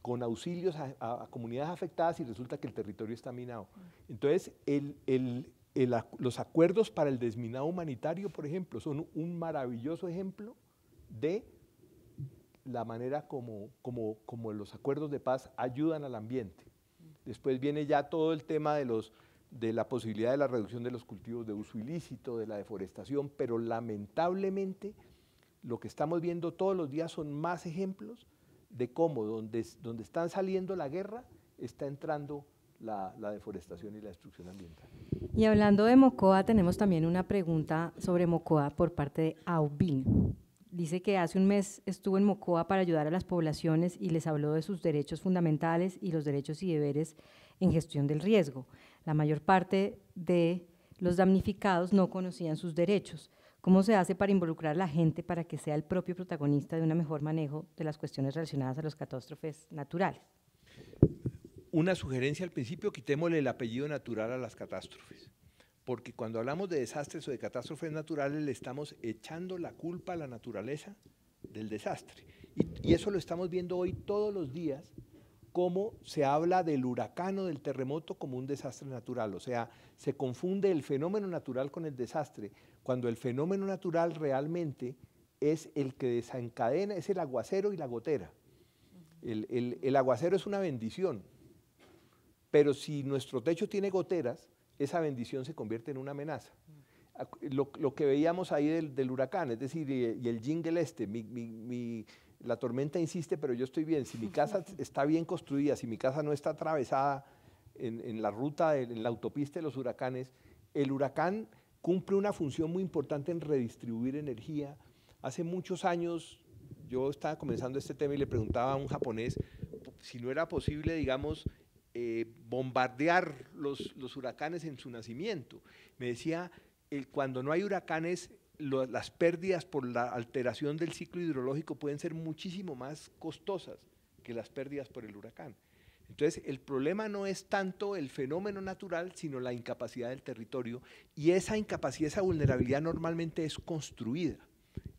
con auxilios a, comunidades afectadas y resulta que el territorio está minado. Entonces, el, el, los acuerdos para el desminado humanitario, por ejemplo, son un maravilloso ejemplo de la manera como, como, como los acuerdos de paz ayudan al ambiente. Después viene ya todo el tema de, los, de la posibilidad de la reducción de los cultivos de uso ilícito, de la deforestación, pero lamentablemente lo que estamos viendo todos los días son más ejemplos de cómo donde, donde están saliendo la guerra está entrando la, deforestación y la destrucción ambiental. Y hablando de Mocoa, tenemos también una pregunta sobre Mocoa por parte de Aubin. Dice que hace un mes estuvo en Mocoa para ayudar a las poblaciones y les habló de sus derechos fundamentales y los derechos y deberes en gestión del riesgo. La mayor parte de los damnificados no conocían sus derechos. ¿Cómo se hace para involucrar a la gente para que sea el propio protagonista de un mejor manejo de las cuestiones relacionadas a las catástrofes naturales? una sugerencia al principio, quitémosle el apellido natural a las catástrofes, porque cuando hablamos de desastres o de catástrofes naturales le estamos echando la culpa a la naturaleza del desastre. Y, eso lo estamos viendo hoy todos los días, cómo se habla del huracán o del terremoto como un desastre natural, o sea, se confunde el fenómeno natural con el desastre, cuando el fenómeno natural realmente es el que desencadena, es el aguacero y la gotera. el aguacero es una bendición, pero si nuestro techo tiene goteras, esa bendición se convierte en una amenaza. Lo, que veíamos ahí del, huracán, es decir, y, el jingle este, la tormenta insiste, pero yo estoy bien. Si mi casa está bien construida, si mi casa no está atravesada en, la ruta, en la autopista de los huracanes, el huracán cumple una función muy importante en redistribuir energía. Hace muchos años yo estaba comenzando este tema y le preguntaba a un japonés si no era posible, digamos, eh, bombardear los, huracanes en su nacimiento. Me decía, cuando no hay huracanes, las pérdidas por la alteración del ciclo hidrológico pueden ser muchísimo más costosas que las pérdidas por el huracán. Entonces, el problema no es tanto el fenómeno natural, sino la incapacidad del territorio. Y esa incapacidad, esa vulnerabilidad normalmente es construida,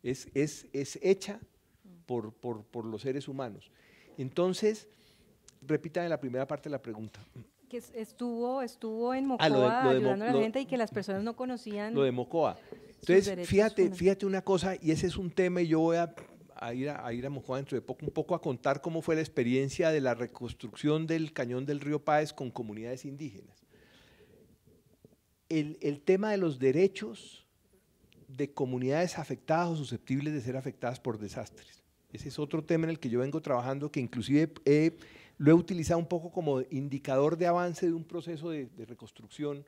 es, hecha por, por los seres humanos. Entonces, repítame la primera parte de la pregunta. Que estuvo, estuvo en ah, Mocoa ayudando a la gente y que las personas no conocían. Lo de Mocoa. Entonces, fíjate, fíjate una cosa, y ese es un tema, y yo voy a, ir, a, ir a Mocoa dentro de poco, un poco a contar cómo fue la experiencia de la reconstrucción del cañón del río Páez con comunidades indígenas. El, el tema de los derechos de comunidades afectadas o susceptibles de ser afectadas por desastres. Ese es otro tema en el que yo vengo trabajando, que inclusive he lo he utilizado un poco como indicador de avance de un proceso de, reconstrucción.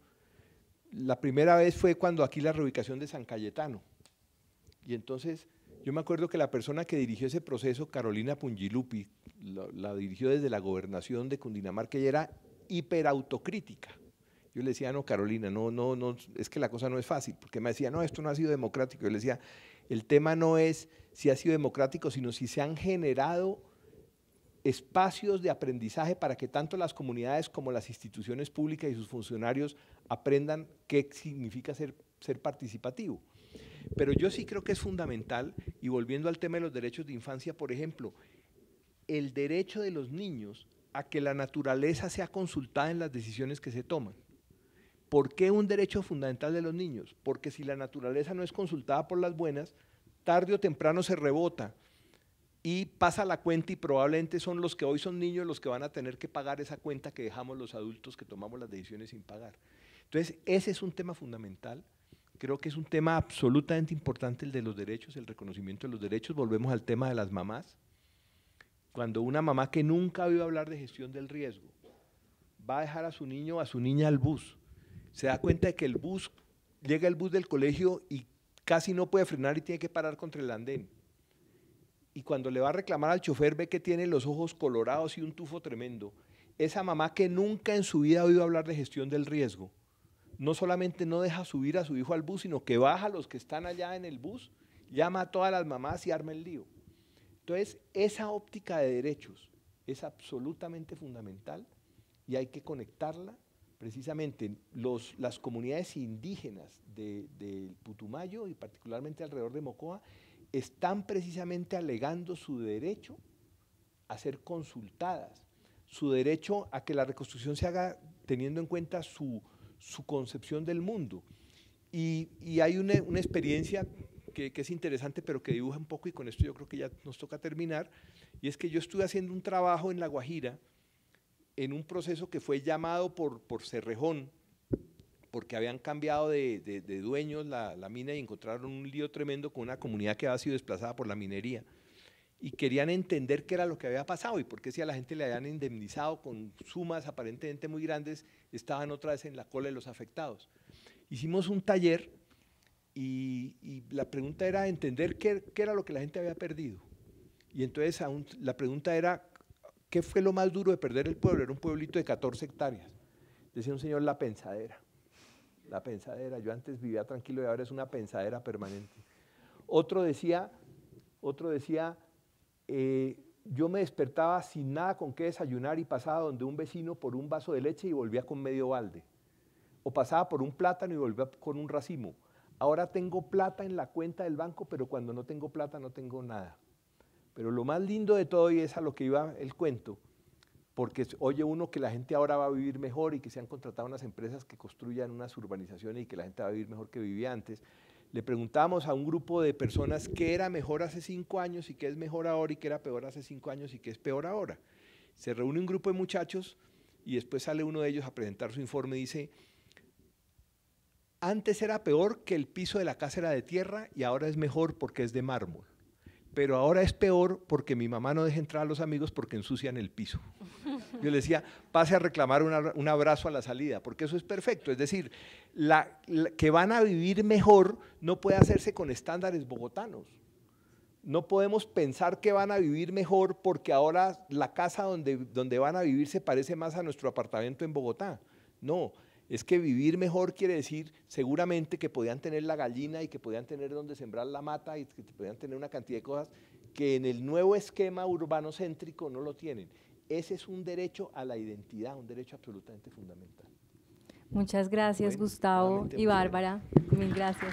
La primera vez fue cuando aquí la reubicación de San Cayetano. Y entonces yo me acuerdo que la persona que dirigió ese proceso, Carolina Pungilupi, la, dirigió desde la gobernación de Cundinamarca y era hiperautocrítica. Yo le decía, no, Carolina, no, no, no, es que la cosa no es fácil, porque me decía, no, esto no ha sido democrático. Yo le decía, el tema no es si ha sido democrático, sino si se han generado espacios de aprendizaje para que tanto las comunidades como las instituciones públicas y sus funcionarios aprendan qué significa ser, participativo. Pero yo sí creo que es fundamental, y volviendo al tema de los derechos de infancia, por ejemplo, el derecho de los niños a que la naturaleza sea consultada en las decisiones que se toman. ¿Por qué un derecho fundamental de los niños? Porque si la naturaleza no es consultada por las buenas, tarde o temprano se rebota y pasa la cuenta y probablemente son los que hoy son niños los que van a tener que pagar esa cuenta que dejamos los adultos que tomamos las decisiones sin pagar. Entonces, ese es un tema fundamental. Creo que es un tema absolutamente importante el de los derechos, el reconocimiento de los derechos. Volvemos al tema de las mamás. Cuando una mamá que nunca ha oído hablar de gestión del riesgo va a dejar a su niño o a su niña al bus, se da cuenta de que el bus, llega el bus del colegio y casi no puede frenar y tiene que parar contra el andén y cuando le va a reclamar al chofer ve que tiene los ojos colorados y un tufo tremendo. Esa mamá que nunca en su vida ha oído hablar de gestión del riesgo, no solamente no deja subir a su hijo al bus, sino que baja a los que están allá en el bus, llama a todas las mamás y arma el lío. Entonces, esa óptica de derechos es absolutamente fundamental y hay que conectarla precisamente las comunidades indígenas del de Putumayo y particularmente alrededor de Mocoa están precisamente alegando su derecho a ser consultadas, su derecho a que la reconstrucción se haga teniendo en cuenta su, su concepción del mundo. Y, y hay una, una experiencia que, que, es interesante, pero que dibuja un poco, y con esto yo creo que ya nos toca terminar, y es que yo estuve haciendo un trabajo en La Guajira, en un proceso que fue llamado por, por Cerrejón, porque habían cambiado de, de, dueños la, la, mina y encontraron un lío tremendo con una comunidad que había sido desplazada por la minería y querían entender qué era lo que había pasado y por qué si a la gente le habían indemnizado con sumas aparentemente muy grandes, estaban otra vez en la cola de los afectados. Hicimos un taller y, y la pregunta era entender qué, qué, era lo que la gente había perdido. Y entonces la pregunta era, ¿qué fue lo más duro de perder el pueblo? Era un pueblito de 14 hectáreas. Decía un señor, la pensadera. La pensadera. Yo antes vivía tranquilo y ahora es una pensadera permanente. Otro decía, otro decía, eh, yo me despertaba sin nada con qué desayunar y pasaba donde un vecino por un vaso de leche y volvía con medio balde. O pasaba por un plátano y volvía con un racimo. Ahora tengo plata en la cuenta del banco, pero cuando no tengo plata no tengo nada. Pero lo más lindo de todo, y es a lo que iba el cuento, porque oye uno que la gente ahora va a vivir mejor y que se han contratado unas empresas que construyan unas urbanizaciones y que la gente va a vivir mejor que vivía antes, le preguntamos a un grupo de personas qué era mejor hace cinco años y qué es mejor ahora y qué era peor hace cinco años y qué es peor ahora. Se reúne un grupo de muchachos y después sale uno de ellos a presentar su informe y dice, antes era peor que el piso de la casa era de tierra y ahora es mejor porque es de mármol. Pero ahora es peor porque mi mamá no deja entrar a los amigos porque ensucian el piso. Yo le decía, pase a reclamar una, un abrazo a la salida, porque eso es perfecto. Es decir, la, la, que van a vivir mejor no puede hacerse con estándares bogotanos. No podemos pensar que van a vivir mejor porque ahora la casa donde, donde van a vivir se parece más a nuestro apartamento en Bogotá. No, es que vivir mejor quiere decir seguramente que podían tener la gallina y que podían tener donde sembrar la mata y que podían tener una cantidad de cosas que en el nuevo esquema urbano céntrico no lo tienen. Ese es un derecho a la identidad, un derecho absolutamente fundamental. Muchas gracias, bueno, Gustavo y Bárbara. Mil gracias.